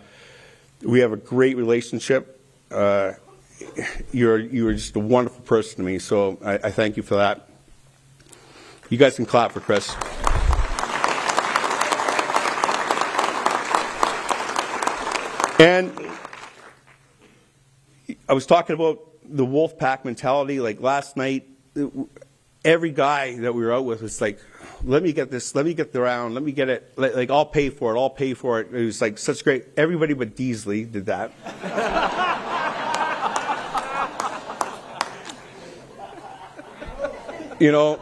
Speaker 14: we have a great relationship. Uh, you're, you're just a wonderful person to me, so I, I thank you for that. You guys can clap for Chris. And I was talking about the wolf pack mentality. Like last night, every guy that we were out with was like, "Let me get this. Let me get the round. Let me get it. Like I'll pay for it. I'll pay for it." It was like such great. Everybody but Deazeley did that. you know,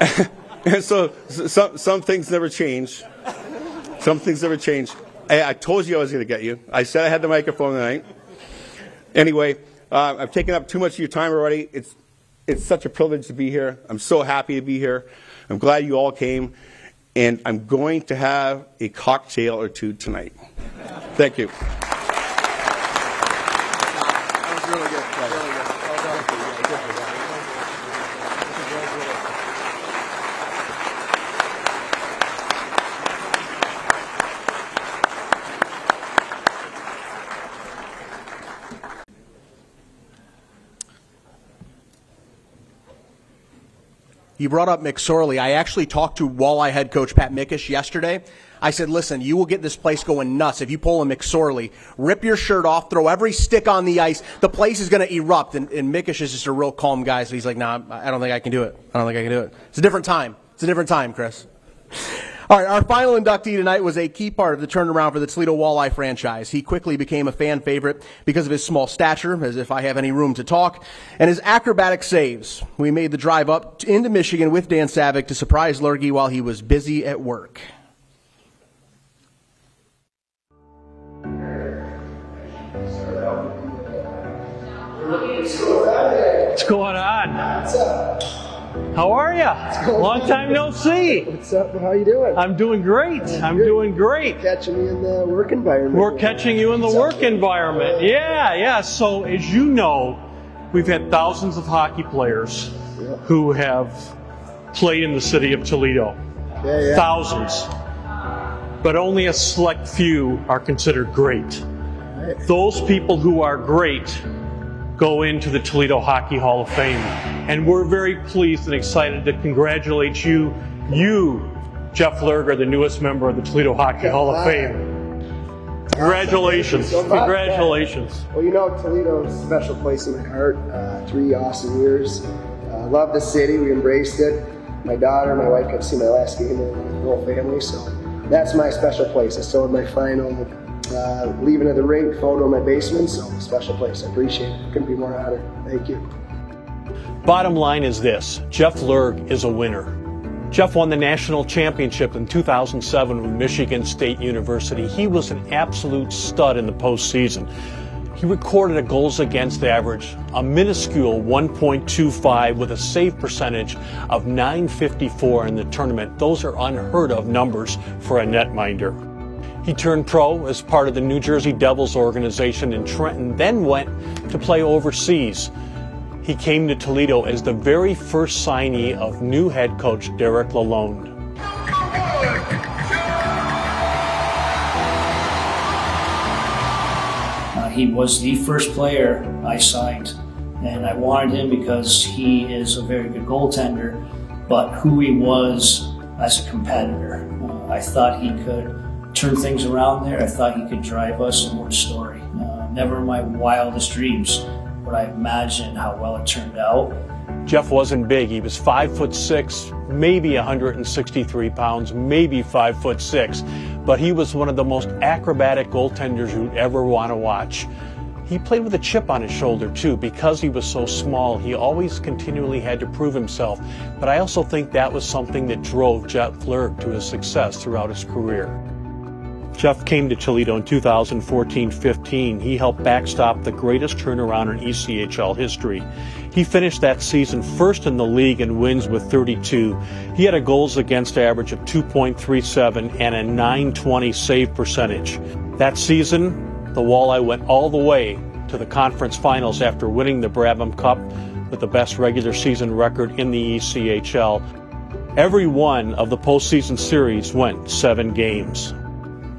Speaker 14: and so some some things never change. Some things never change. I, I told you I was going to get you. I said I had the microphone tonight. Anyway, uh, I've taken up too much of your time already. It's it's such a privilege to be here. I'm so happy to be here. I'm glad you all came, and I'm going to have a cocktail or two tonight. Thank you.
Speaker 1: You brought up McSorley. I actually talked to Walleye head coach Pat Mikesch yesterday. I said, listen, you will get this place going nuts if you pull a McSorley. Rip your shirt off, throw every stick on the ice. The place is going to erupt. And, and Mikesch is just a real calm guy, so he's like, nah, I don't think I can do it. I don't think I can do it. It's a different time. It's a different time, Chris. All right, our final inductee tonight was a key part of the turnaround for the Toledo Walleye franchise. He quickly became a fan favorite because of his small stature, as if I have any room to talk, and his acrobatic saves. We made the drive up into Michigan with Dan Saevig to surprise Lurgy while he was busy at work.
Speaker 15: What's going on? How are you? Long time no see.
Speaker 16: What's up? How you doing?
Speaker 15: I'm doing great. I'm doing great.
Speaker 16: Catching me in the work environment.
Speaker 15: We're catching you in the work environment. Yeah, yeah. So as you know, we've had thousands of hockey players who have played in the city of Toledo.
Speaker 16: Yeah, yeah.
Speaker 15: Thousands. But only a select few are considered great. Those people who are great go into the Toledo Hockey Hall of Fame. And we're very pleased and excited to congratulate you, you, Jeff Lerger, the newest member of the Toledo Hockey Hall of Fame. Congratulations.
Speaker 16: So.
Speaker 15: Congratulations.
Speaker 16: Well, you know, Toledo's a special place in my heart. Uh, three awesome years. Uh, love the city. We embraced it. My daughter, my wife got to see my last game with the whole family. So that's my special place. I still have my final uh, leaving of the rink photo in my basement. So special place. I appreciate it. Couldn't be more honored. Thank you.
Speaker 3: Bottom line is this Jeff Lerg is a winner. Jeff won the national championship in 2007 with Michigan State University. He was an absolute stud in the postseason. He recorded a goals against average, a minuscule 1.25 with a save percentage of 954 in the tournament. Those are unheard of numbers for a netminder. He turned pro as part of the New Jersey Devils organization in Trenton, then went to play overseas. He came to Toledo as the very first signee of new head coach Derek Lalonde.
Speaker 17: Uh, he was the first player I signed, and I wanted him because he is a very good goaltender, but who he was as a competitor. Uh, I thought he could turn things around there. I thought he could drive us and more story. Uh, never in my wildest dreams would I imagine how well it turned out.
Speaker 3: Jeff wasn't big. He was five foot six, maybe 163 pounds, maybe five foot six, but he was one of the most acrobatic goaltenders you'd ever want to watch. He played with a chip on his shoulder too. Because he was so small, he always continually had to prove himself. But I also think that was something that drove Jeff Lerg to his success throughout his career. Jeff came to Toledo in 2014-15. He helped backstop the greatest turnaround in ECHL history. He finished that season first in the league in wins with 32. He had a goals against average of 2.37 and a 920 save percentage. That season, the Walleye went all the way to the conference finals after winning the Brabham Cup with the best regular season record in the ECHL. Every one of the postseason series went seven games.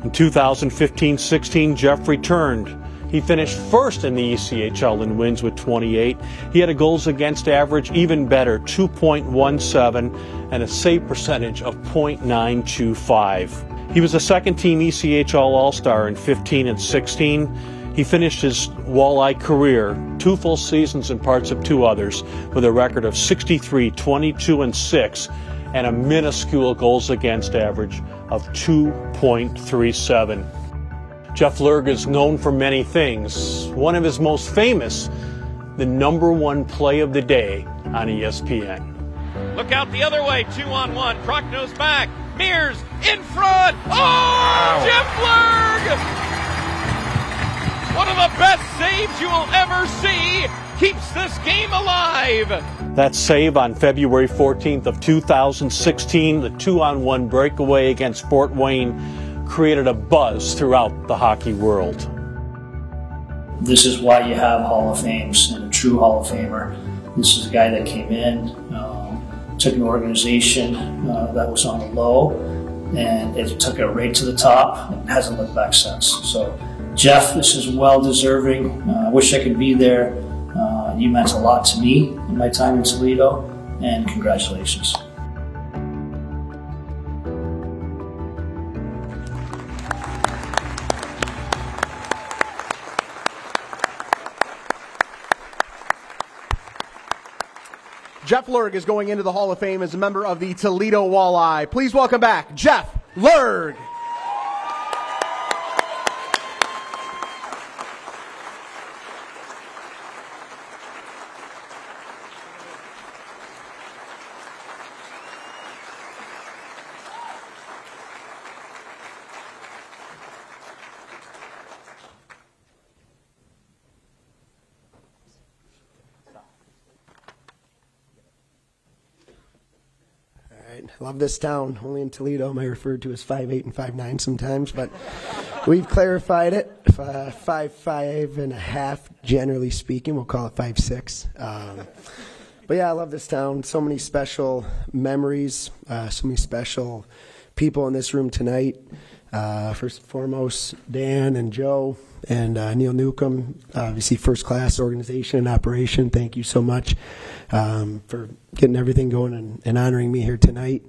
Speaker 3: In 2015-16, Jeff returned. He finished first in the ECHL in wins with 28. He had a goals against average even better, 2.17, and a save percentage of .925. He was a second team ECHL All-Star in 15 and 16. He finished his walleye career, two full seasons and parts of two others, with a record of 63, 22, and 6, and a minuscule goals against average of 2.37. Jeff Lerg is known for many things. One of his most famous, the number one play of the day on ESPN.
Speaker 18: Look out the other way, two on one. Prochno's back. Mears in front. Oh, Jeff Lerg! One of the best saves you will ever see keeps this game alive.
Speaker 3: That save on February 14th of 2016, the two-on-one breakaway against Fort Wayne, created a buzz throughout the hockey world.
Speaker 17: This is why you have Hall of Fames and a true Hall of Famer. This is a guy that came in, um, took an organization uh, that was on the low, and it took it right to the top and hasn't looked back since. So, Jeff, this is well deserving. Uh, I wish I could be there. You meant a lot to me in my time in Toledo, and congratulations.
Speaker 1: Jeff Lerg is going into the Hall of Fame as a member of the Toledo Walleye. Please welcome back Jeff Lerg.
Speaker 16: Love this town. Only in Toledo am I referred to as five eight and five nine sometimes, but we've clarified it. Uh, five five and a half, generally speaking. We'll call it five six. Um, but yeah, I love this town. So many special memories. Uh, so many special people in this room tonight. Uh, first and foremost, Dan and Joe and uh, Neil Neukom, obviously first class organization and operation. Thank you so much um, for getting everything going and, and honoring me here tonight.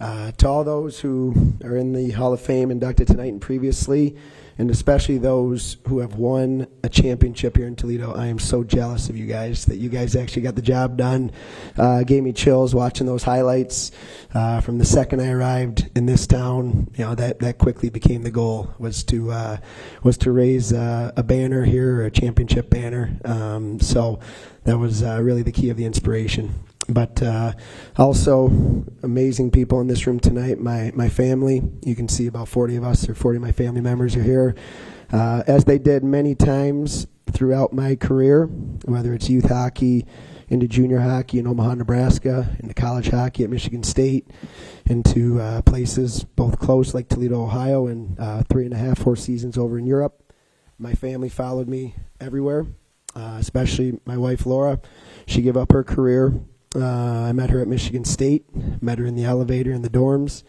Speaker 16: Uh, to all those who are in the Hall of Fame inducted tonight and previously, and especially those who have won a championship here in Toledo. I am so jealous of you guys that you guys actually got the job done. Uh, gave me chills watching those highlights uh, from the second I arrived in this town. You know that that quickly became the goal was to uh, was to raise uh, a banner here, a championship banner. Um, so that was uh, really the key of the inspiration but uh, also amazing people in this room tonight. My my family, you can see about 40 of us or 40 of my family members are here, uh, as they did many times throughout my career, whether it's youth hockey, into junior hockey in Omaha, Nebraska, into college hockey at Michigan State, into uh, places both close like Toledo, Ohio, and uh, three and a half, four seasons over in Europe. My family followed me everywhere, uh, especially my wife Laura. She gave up her career uh, I met her at Michigan State, met her in the elevator in the dorms.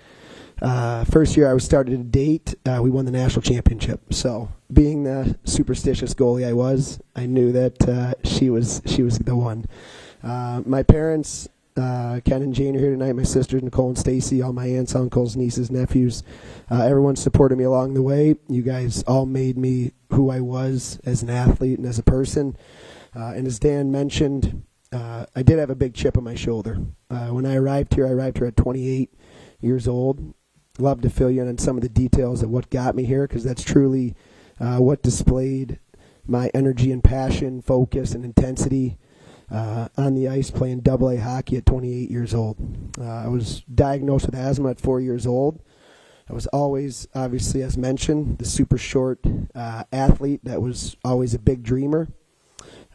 Speaker 16: Uh, first year I was started to date, uh, we won the national championship. So, being the superstitious goalie I was, I knew that uh, she was she was the one. Uh, my parents, uh, Ken and Jane, are here tonight. My sisters Nicole and Stacy, all my aunts, uncles, nieces, nephews, everyone supported me along the way. You guys all made me who I was as an athlete and as a person. and as Dan mentioned, uh, I did have a big chip on my shoulder. Uh, when I arrived here, I arrived here at 28 years old. Love to fill you in on some of the details of what got me here because that's truly uh, what displayed my energy and passion, focus, and intensity uh, on the ice playing double A hockey at 28 years old. Uh, I was diagnosed with asthma at four years old. I was always, obviously, as mentioned, the super short uh, athlete that was always a big dreamer.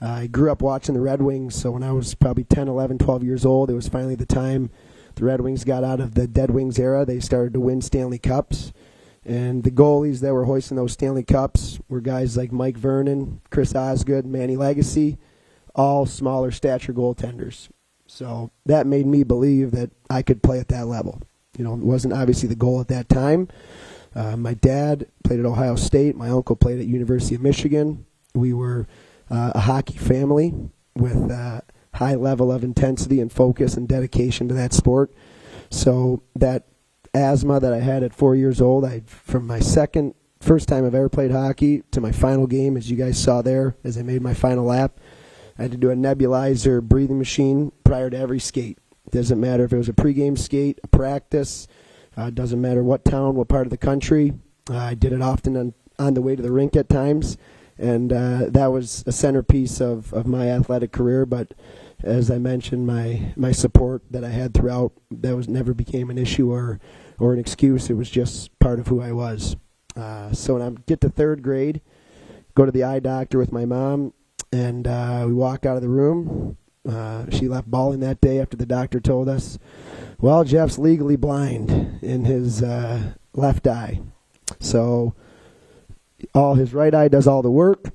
Speaker 16: I grew up watching the Red Wings, so when I was probably 10, 11, 12 years old, it was finally the time the Red Wings got out of the Dead Wings era. They started to win Stanley Cups. And the goalies that were hoisting those Stanley Cups were guys like Mike Vernon, Chris Osgood, Manny Legace, all smaller stature goaltenders. So that made me believe that I could play at that level. You know, it wasn't obviously the goal at that time. Uh, my dad played at Ohio State. My uncle played at University of Michigan. We were uh, a hockey family with a high level of intensity and focus and dedication to that sport. So that asthma that I had at four years old, I from my second first time I've ever played hockey to my final game, as you guys saw there, as I made my final lap, I had to do a nebulizer breathing machine prior to every skate. Doesn't matter if it was a pregame skate, a practice. Uh, doesn't matter what town, what part of the country. Uh, I did it often on, on the way to the rink at times, and uh, that was a centerpiece of, of my athletic career. But as I mentioned, my my support that I had throughout that was never became an issue or or an excuse. It was just part of who I was. Uh, so when I get to third grade, go to the eye doctor with my mom, and uh, we walk out of the room. Uh, she left bawling that day after the doctor told us, "Well, Jeff's legally blind in his uh, left eye, so all his right eye does all the work.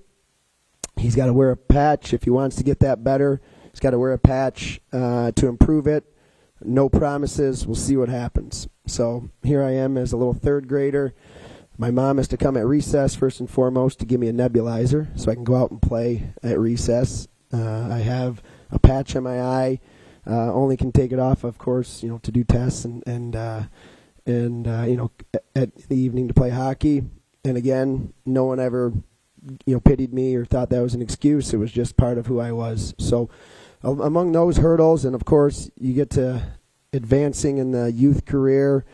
Speaker 16: He's got to wear a patch if he wants to get that better. He's got to wear a patch uh, to improve it. No promises. We'll see what happens." So here I am as a little third grader. My mom has to come at recess first and foremost to give me a nebulizer so I can go out and play at recess. Uh, I have a patch on my eye. Uh, only can take it off, of course, you know, to do tests and and uh, and uh, you know at the evening to play hockey. And again, no one ever you know pitied me or thought that was an excuse. It was just part of who I was. So um, among those hurdles, and of course, you get to advancing in the youth career.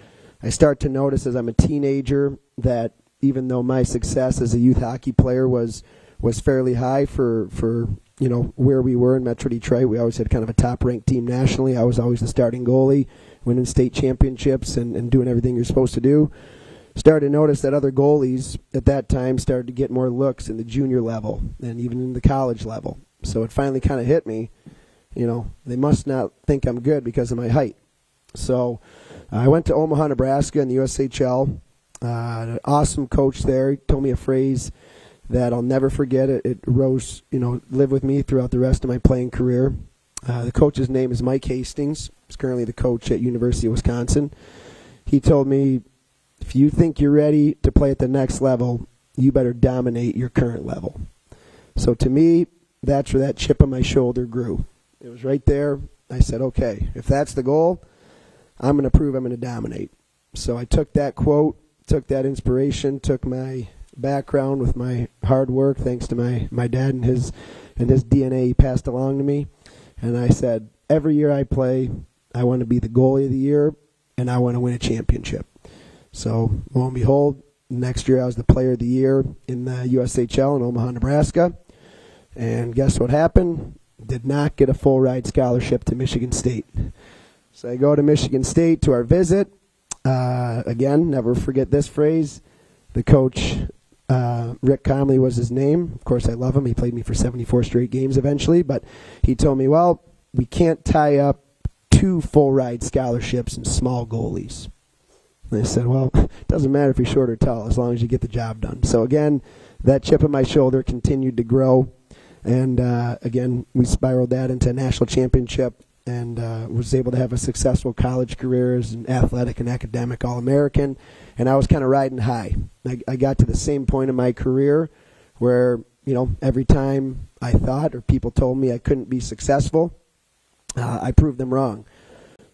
Speaker 16: I start to notice as I'm a teenager that even though my success as a youth hockey player was was fairly high for for you know where we were in Metro Detroit, we always had kind of a top ranked team nationally. I was always the starting goalie, winning state championships and, and doing everything you're supposed to do. Started to notice that other goalies at that time started to get more looks in the junior level and even in the college level. So it finally kind of hit me, you know, they must not think I'm good because of my height. So uh, I went to Omaha, Nebraska in the USHL. Uh, an awesome coach there. He told me a phrase that I'll never forget. It, it rose, you know, lived with me throughout the rest of my playing career. Uh, the coach's name is Mike Hastings. He's currently the coach at University of Wisconsin. He told me, if you think you're ready to play at the next level, you better dominate your current level. So to me, that's where that chip on my shoulder grew. It was right there. I said, okay, if that's the goal, I'm going to prove I'm going to dominate. So I took that quote, took that inspiration, took my background with my hard work, thanks to my, my dad and his and his DNA he passed along to me, and I said, every year I play, I want to be the goalie of the year, and I want to win a championship. So lo and behold, next year I was the player of the year in the USHL in Omaha, Nebraska. And guess what happened? Did not get a full ride scholarship to Michigan State. So I go to Michigan State to our visit. Uh, again, never forget this phrase. The coach, uh, Rick Comley was his name. Of course, I love him. He played me for 74 straight games eventually. But he told me, well, we can't tie up two full ride scholarships and small goalies. I said, well, it doesn't matter if you're short or tall as long as you get the job done. So again, that chip on my shoulder continued to grow. And uh, again, we spiraled that into a national championship and uh, was able to have a successful college career as an athletic and academic All American. And I was kind of riding high. I, I got to the same point in my career where, you know, every time I thought or people told me I couldn't be successful, uh, I proved them wrong.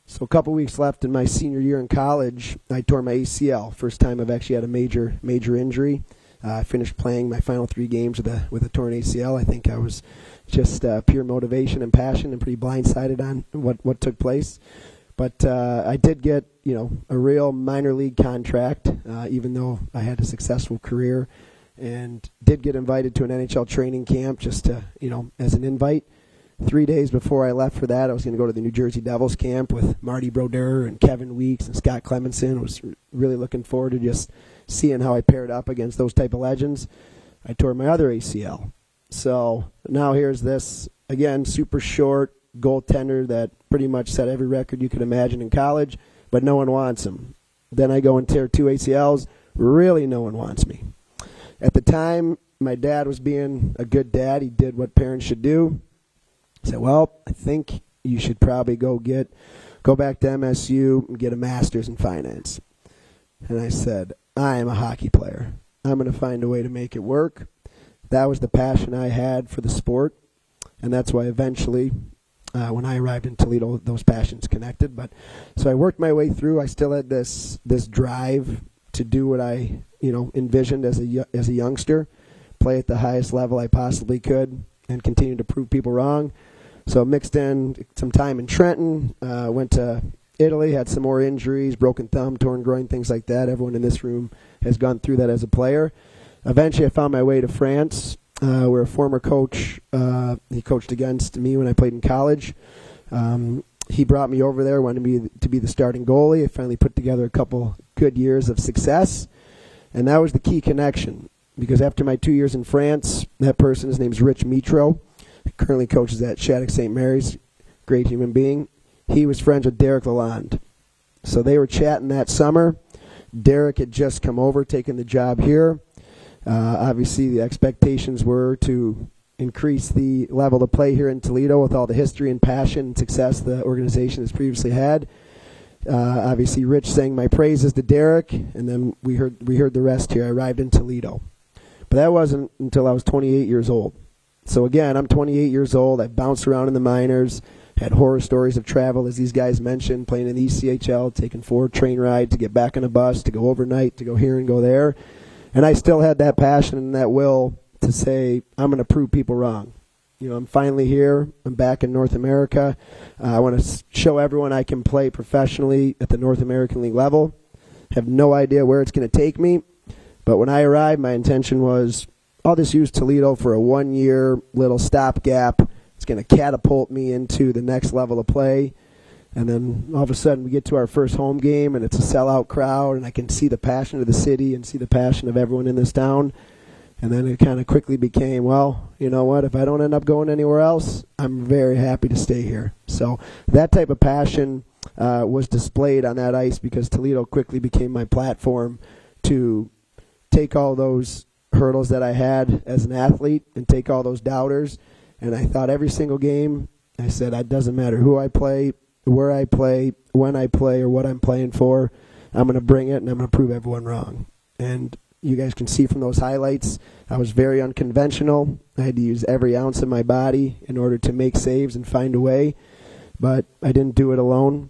Speaker 16: So a couple weeks left in my senior year in college, I tore my ACL. First time I've actually had a major major injury. Uh, I finished playing my final three games with a with a torn ACL. I think I was just uh, pure motivation and passion, and pretty blindsided on what what took place. But uh, I did get you know a real minor league contract, uh, even though I had a successful career, and did get invited to an NHL training camp just to you know as an invite. Three days before I left for that, I was going to go to the New Jersey Devils camp with Marty Brodeur and Kevin Weeks and Scott Clemmensen. I was really looking forward to just seeing how I paired up against those type of legends. I tore my other ACL. So now here's this, again, super short goaltender that pretty much set every record you could imagine in college, but no one wants him. Then I go and tear two ACLs. Really, no one wants me. At the time, my dad was being a good dad. He did what parents should do. Said, "Well, I think you should probably go get, go back to MSU and get a master's in finance." And I said, "I am a hockey player. I'm going to find a way to make it work." That was the passion I had for the sport, and that's why eventually uh, when I arrived in Toledo, those passions connected. But so I worked my way through. I still had this this drive to do what I you know envisioned as a as a youngster, play at the highest level I possibly could, and continue to prove people wrong. So mixed in some time in Trenton, uh, went to Italy, had some more injuries, broken thumb, torn groin, things like that. Everyone in this room has gone through that as a player. Eventually, I found my way to France, uh, where a former coach uh, he coached against me when I played in college. Um, he brought me over there, wanted me to be the starting goalie. I finally put together a couple good years of success, and that was the key connection. Because after my two years in France, that person, his name's Rich Mitro, currently coaches at Shattuck St. Mary's, great human being. He was friends with Derek Lalonde. So they were chatting that summer. Derek had just come over, taken the job here. Uh, obviously, the expectations were to increase the level of play here in Toledo with all the history and passion and success the organization has previously had. Uh, obviously, Rich sang my praises to Derek, and then we heard we heard the rest here. I arrived in Toledo, but that wasn't until I was 28 years old. So again, I'm 28 years old. I bounced around in the minors, had horror stories of travel, as these guys mentioned, playing in the ECHL, taking four train rides to get back on a bus, to go overnight, to go here and go there. And I still had that passion and that will to say, I'm going to prove people wrong. You know, I'm finally here. I'm back in North America. Uh, I want to show everyone I can play professionally at the North American League level. Have no idea where it's going to take me. But when I arrived, my intention was I'll just use Toledo for a one year little stopgap. It's going to catapult me into the next level of play. And then all of a sudden we get to our first home game and it's a sellout crowd and I can see the passion of the city and see the passion of everyone in this town. And then it kind of quickly became, well, you know what? If I don't end up going anywhere else, I'm very happy to stay here. So that type of passion uh, was displayed on that ice because Toledo quickly became my platform to take all those hurdles that I had as an athlete and take all those doubters. And I thought every single game, I said, it doesn't matter who I play, where I play, when I play, or what I'm playing for. I'm going to bring it and I'm going to prove everyone wrong. And you guys can see from those highlights, I was very unconventional. I had to use every ounce of my body in order to make saves and find a way. But I didn't do it alone.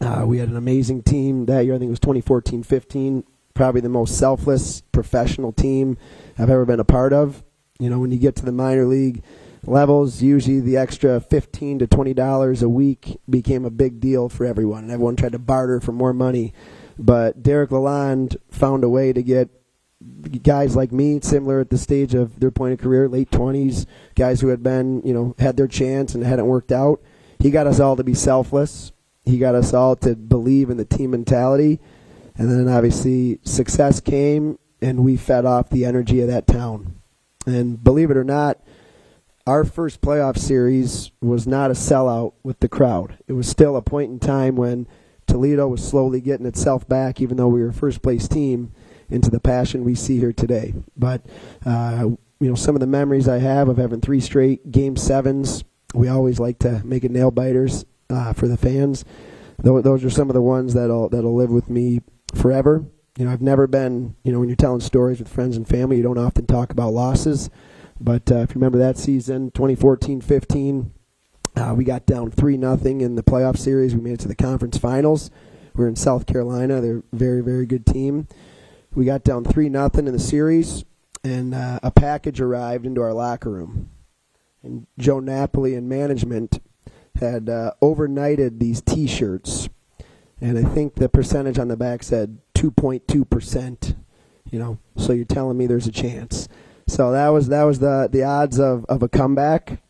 Speaker 16: Uh, we had an amazing team that year. I think it was 2014 15 probably the most selfless professional team I've ever been a part of. You know, when you get to the minor league levels, usually the extra fifteen to twenty dollars a week became a big deal for everyone, and everyone tried to barter for more money. But Derek Lalonde found a way to get guys like me, similar at the stage of their point of career, late twenties, guys who had been, you know, had their chance and hadn't worked out. He got us all to be selfless. He got us all to believe in the team mentality and then obviously success came, and we fed off the energy of that town. And believe it or not, our first playoff series was not a sellout with the crowd. It was still a point in time when Toledo was slowly getting itself back, even though we were a first place team, into the passion we see here today. But uh, you know, some of the memories I have of having three straight game sevens. We always like to make it nail biters uh, for the fans. Those are some of the ones that'll that'll live with me forever. You know, I've never been, you know, when you're telling stories with friends and family, you don't often talk about losses. But uh, if you remember that season, 2014-15, uh, we got down three nothing in the playoff series. We made it to the conference finals. We are in South Carolina. They're a very, very good team. We got down three nothing in the series, and uh, a package arrived into our locker room. And Joe Napoli and management had uh, overnighted these T-shirts and I think the percentage on the back said 2.2%. You know, so you're telling me there's a chance. So that was that was the the odds of of a comeback,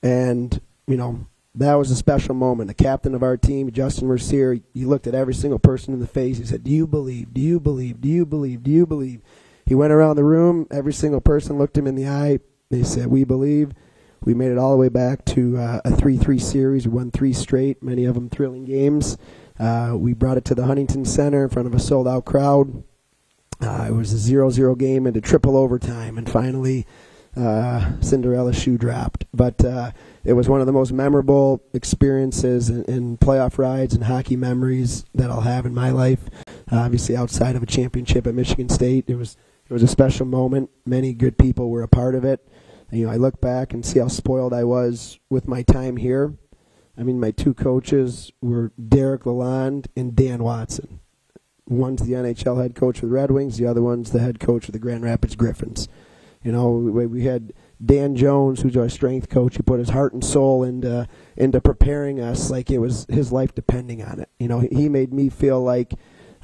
Speaker 16: and you know, that was a special moment. The captain of our team, Justin Mercier, he looked at every single person in the face. He said, Do you believe? Do you believe? Do you believe? Do you believe? He went around the room. Every single person looked him in the eye. They said, We believe. We made it all the way back to uh, a 3 3 series. We won three straight, many of them thrilling games. Uh, we brought it to the Huntington Center in front of a sold out crowd. Uh, it was a 0 0 game into triple overtime, and finally, uh, Cinderella shoe dropped. But uh, it was one of the most memorable experiences in, playoff rides and hockey memories that I'll have in my life. Obviously, outside of a championship at Michigan State, it was it was a special moment. Many good people were a part of it. You know, I look back and see how spoiled I was with my time here. I mean, my two coaches were Derek Lalonde and Dan Watson. One's the NHL head coach of the Red Wings, the other one's the head coach of the Grand Rapids Griffins. You know, we, had Dan Jones, who's our strength coach, he put his heart and soul into into preparing us like it was his life depending on it. You know, he made me feel like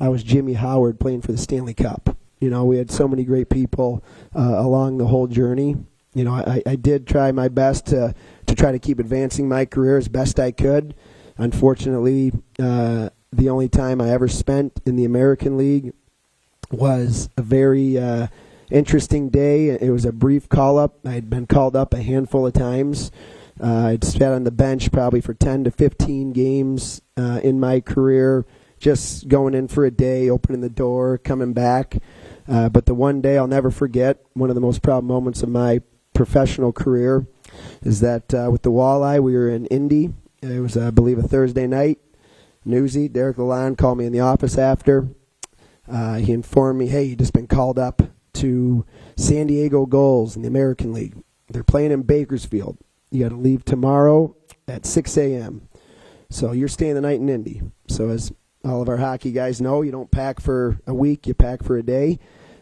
Speaker 16: I was Jimmy Howard playing for the Stanley Cup. You know, we had so many great people uh, along the whole journey. You know, I, I did try my best to to try to keep advancing my career as best I could. Unfortunately, uh, the only time I ever spent in the American League was a very uh, interesting day. It was a brief call up. I had been called up a handful of times. Uh, I'd sat on the bench probably for 10 to 15 games uh, in my career, just going in for a day, opening the door, coming back. Uh, but the one day I'll never forget, one of the most proud moments of my professional career, is that uh, with the walleye, we were in Indy. It was, I believe, a Thursday night. Newsy, Derek Lalonde called me in the office after. Uh, he informed me, hey, you just been called up to San Diego Gulls in the American League. They're playing in Bakersfield. You got to leave tomorrow at 6 a.m. So you're staying the night in Indy. So as all of our hockey guys know, you don't pack for a week, you pack for a day.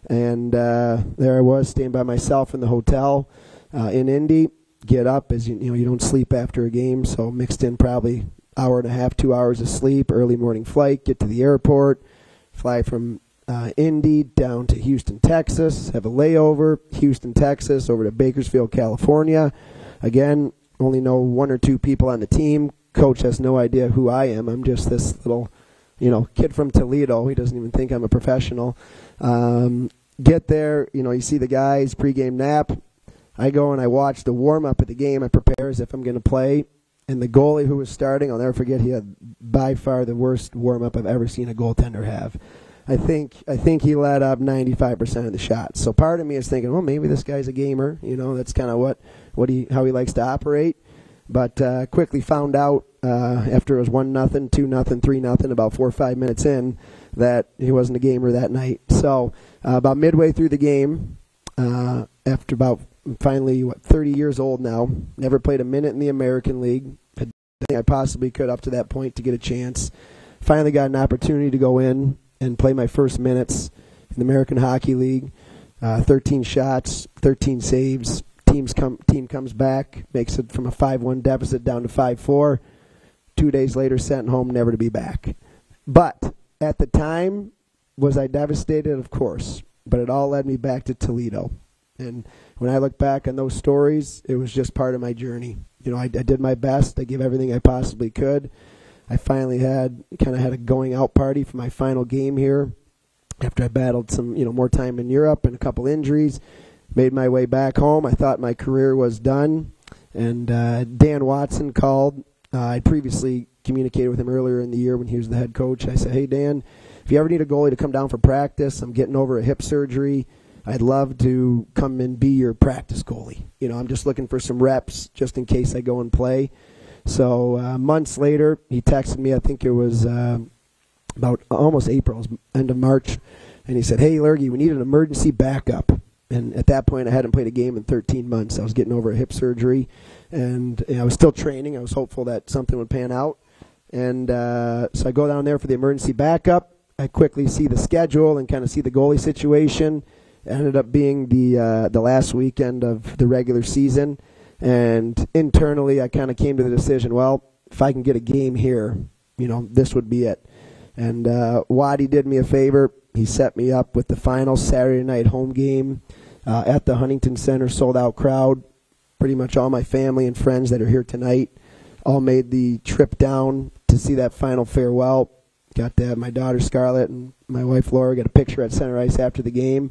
Speaker 16: And uh, there I was, staying by myself in the hotel uh, in Indy. Get up as you, you know you don't sleep after a game, so mixed in probably hour and a half, two hours of sleep. Early morning flight, get to the airport, fly from uh, Indy down to Houston, Texas, have a layover, Houston, Texas, over to Bakersfield, California. Again, only know one or two people on the team. Coach has no idea who I am. I'm just this little, you know, kid from Toledo. He doesn't even think I'm a professional. Um, get there, you know, you see the guys pregame nap. I go and I watch the warm up of the game. I prepare as if I'm going to play. And the goalie who was starting, I'll never forget, he had by far the worst warm up I've ever seen a goaltender have. I think I think he let up 95% of the shots. So part of me is thinking, well, maybe this guy's a gamer. You know, that's kind of what what he how he likes to operate. But uh, quickly found out uh, after it was one nothing, two nothing, three nothing, about four or five minutes in, that he wasn't a gamer that night. So uh, about midway through the game, uh, after about finally what 30 years old now, never played a minute in the American League. Had I possibly could up to that point to get a chance. Finally got an opportunity to go in and play my first minutes in the American Hockey League. Uh, 13 shots, 13 saves. Teams come, team comes back, makes it from a 5-1 deficit down to 5-4. Two days later, sent home, never to be back. But at the time, was I devastated? Of course. But it all led me back to Toledo. And when I look back on those stories, it was just part of my journey. You know, I, I did my best. I gave everything I possibly could. I finally had kind of had a going out party for my final game here after I battled some, you know, more time in Europe and a couple injuries. Made my way back home. I thought my career was done, and uh, Dan Watson called. Uh, I previously communicated with him earlier in the year when he was the head coach. I said, "Hey Dan, if you ever need a goalie to come down for practice, I'm getting over a hip surgery. I'd love to come and be your practice goalie. You know, I'm just looking for some reps just in case I go and play." So uh, months later, he texted me. I think it was uh, about almost April, end of March, and he said, "Hey, Lurgy, we need an emergency backup." And at that point, I hadn't played a game in 13 months. I was getting over a hip surgery, and know, I was still training. I was hopeful that something would pan out. And uh, so I go down there for the emergency backup. I quickly see the schedule and kind of see the goalie situation. Ended up being the uh, the last weekend of the regular season and internally, I kind of came to the decision, well, if I can get a game here, you know, this would be it. And uh, Waddy did me a favor. He set me up with the final Saturday night home game uh, at the Huntington Center, sold out crowd. Pretty much all my family and friends that are here tonight all made the trip down to see that final farewell. Got to have my daughter Scarlett and my wife Laura get a picture at center ice after the game.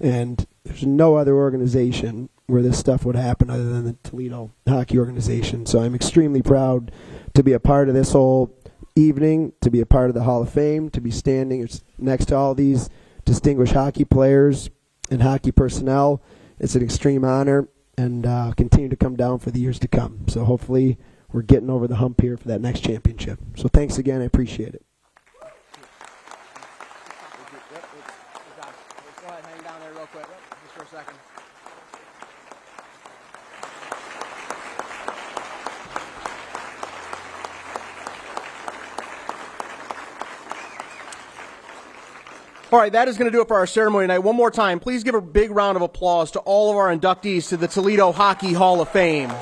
Speaker 16: And there's no other organization where this stuff would happen other than the Toledo Hockey Organization. So I'm extremely proud to be a part of this whole evening, to be a part of the Hall of Fame, to be standing next to all these distinguished hockey players and hockey personnel. It's an extreme honor and uh, continue to come down for the years to come. So hopefully we're getting over the hump here for that next championship. So thanks again. I appreciate it.
Speaker 1: All right, that is going to do it for our ceremony tonight. One more time, please give a big round of applause to all of our inductees to the Toledo Hockey Hall of Fame.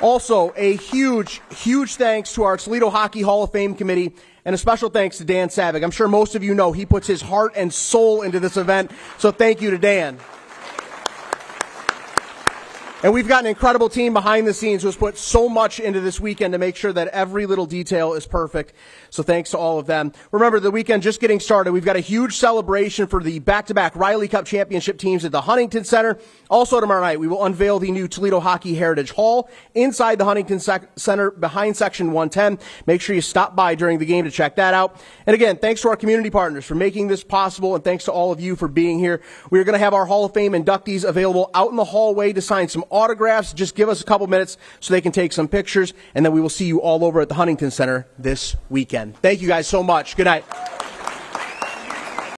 Speaker 1: Also, a huge, huge thanks to our Toledo Hockey Hall of Fame committee and a special thanks to Dan Saevig. I'm sure most of you know he puts his heart and soul into this event, so thank you to Dan. And we've got an incredible team behind the scenes who has put so much into this weekend to make sure that every little detail is perfect. So thanks to all of them. Remember, the weekend just getting started. We've got a huge celebration for the back-to-back Riley Cup championship teams at the Huntington Center. Also tomorrow night, we will unveil the new Toledo Hockey Heritage Hall inside the Huntington Sec- Center behind section 110. Make sure you stop by during the game to check that out. And again, thanks to our community partners for making this possible and thanks to all of you for being here. We are going to have our Hall of Fame inductees available out in the hallway to sign some autographs. Just give us a couple minutes so they can take some pictures, and then we will see you all over at the Huntington Center this weekend. Thank you guys so much. Good night.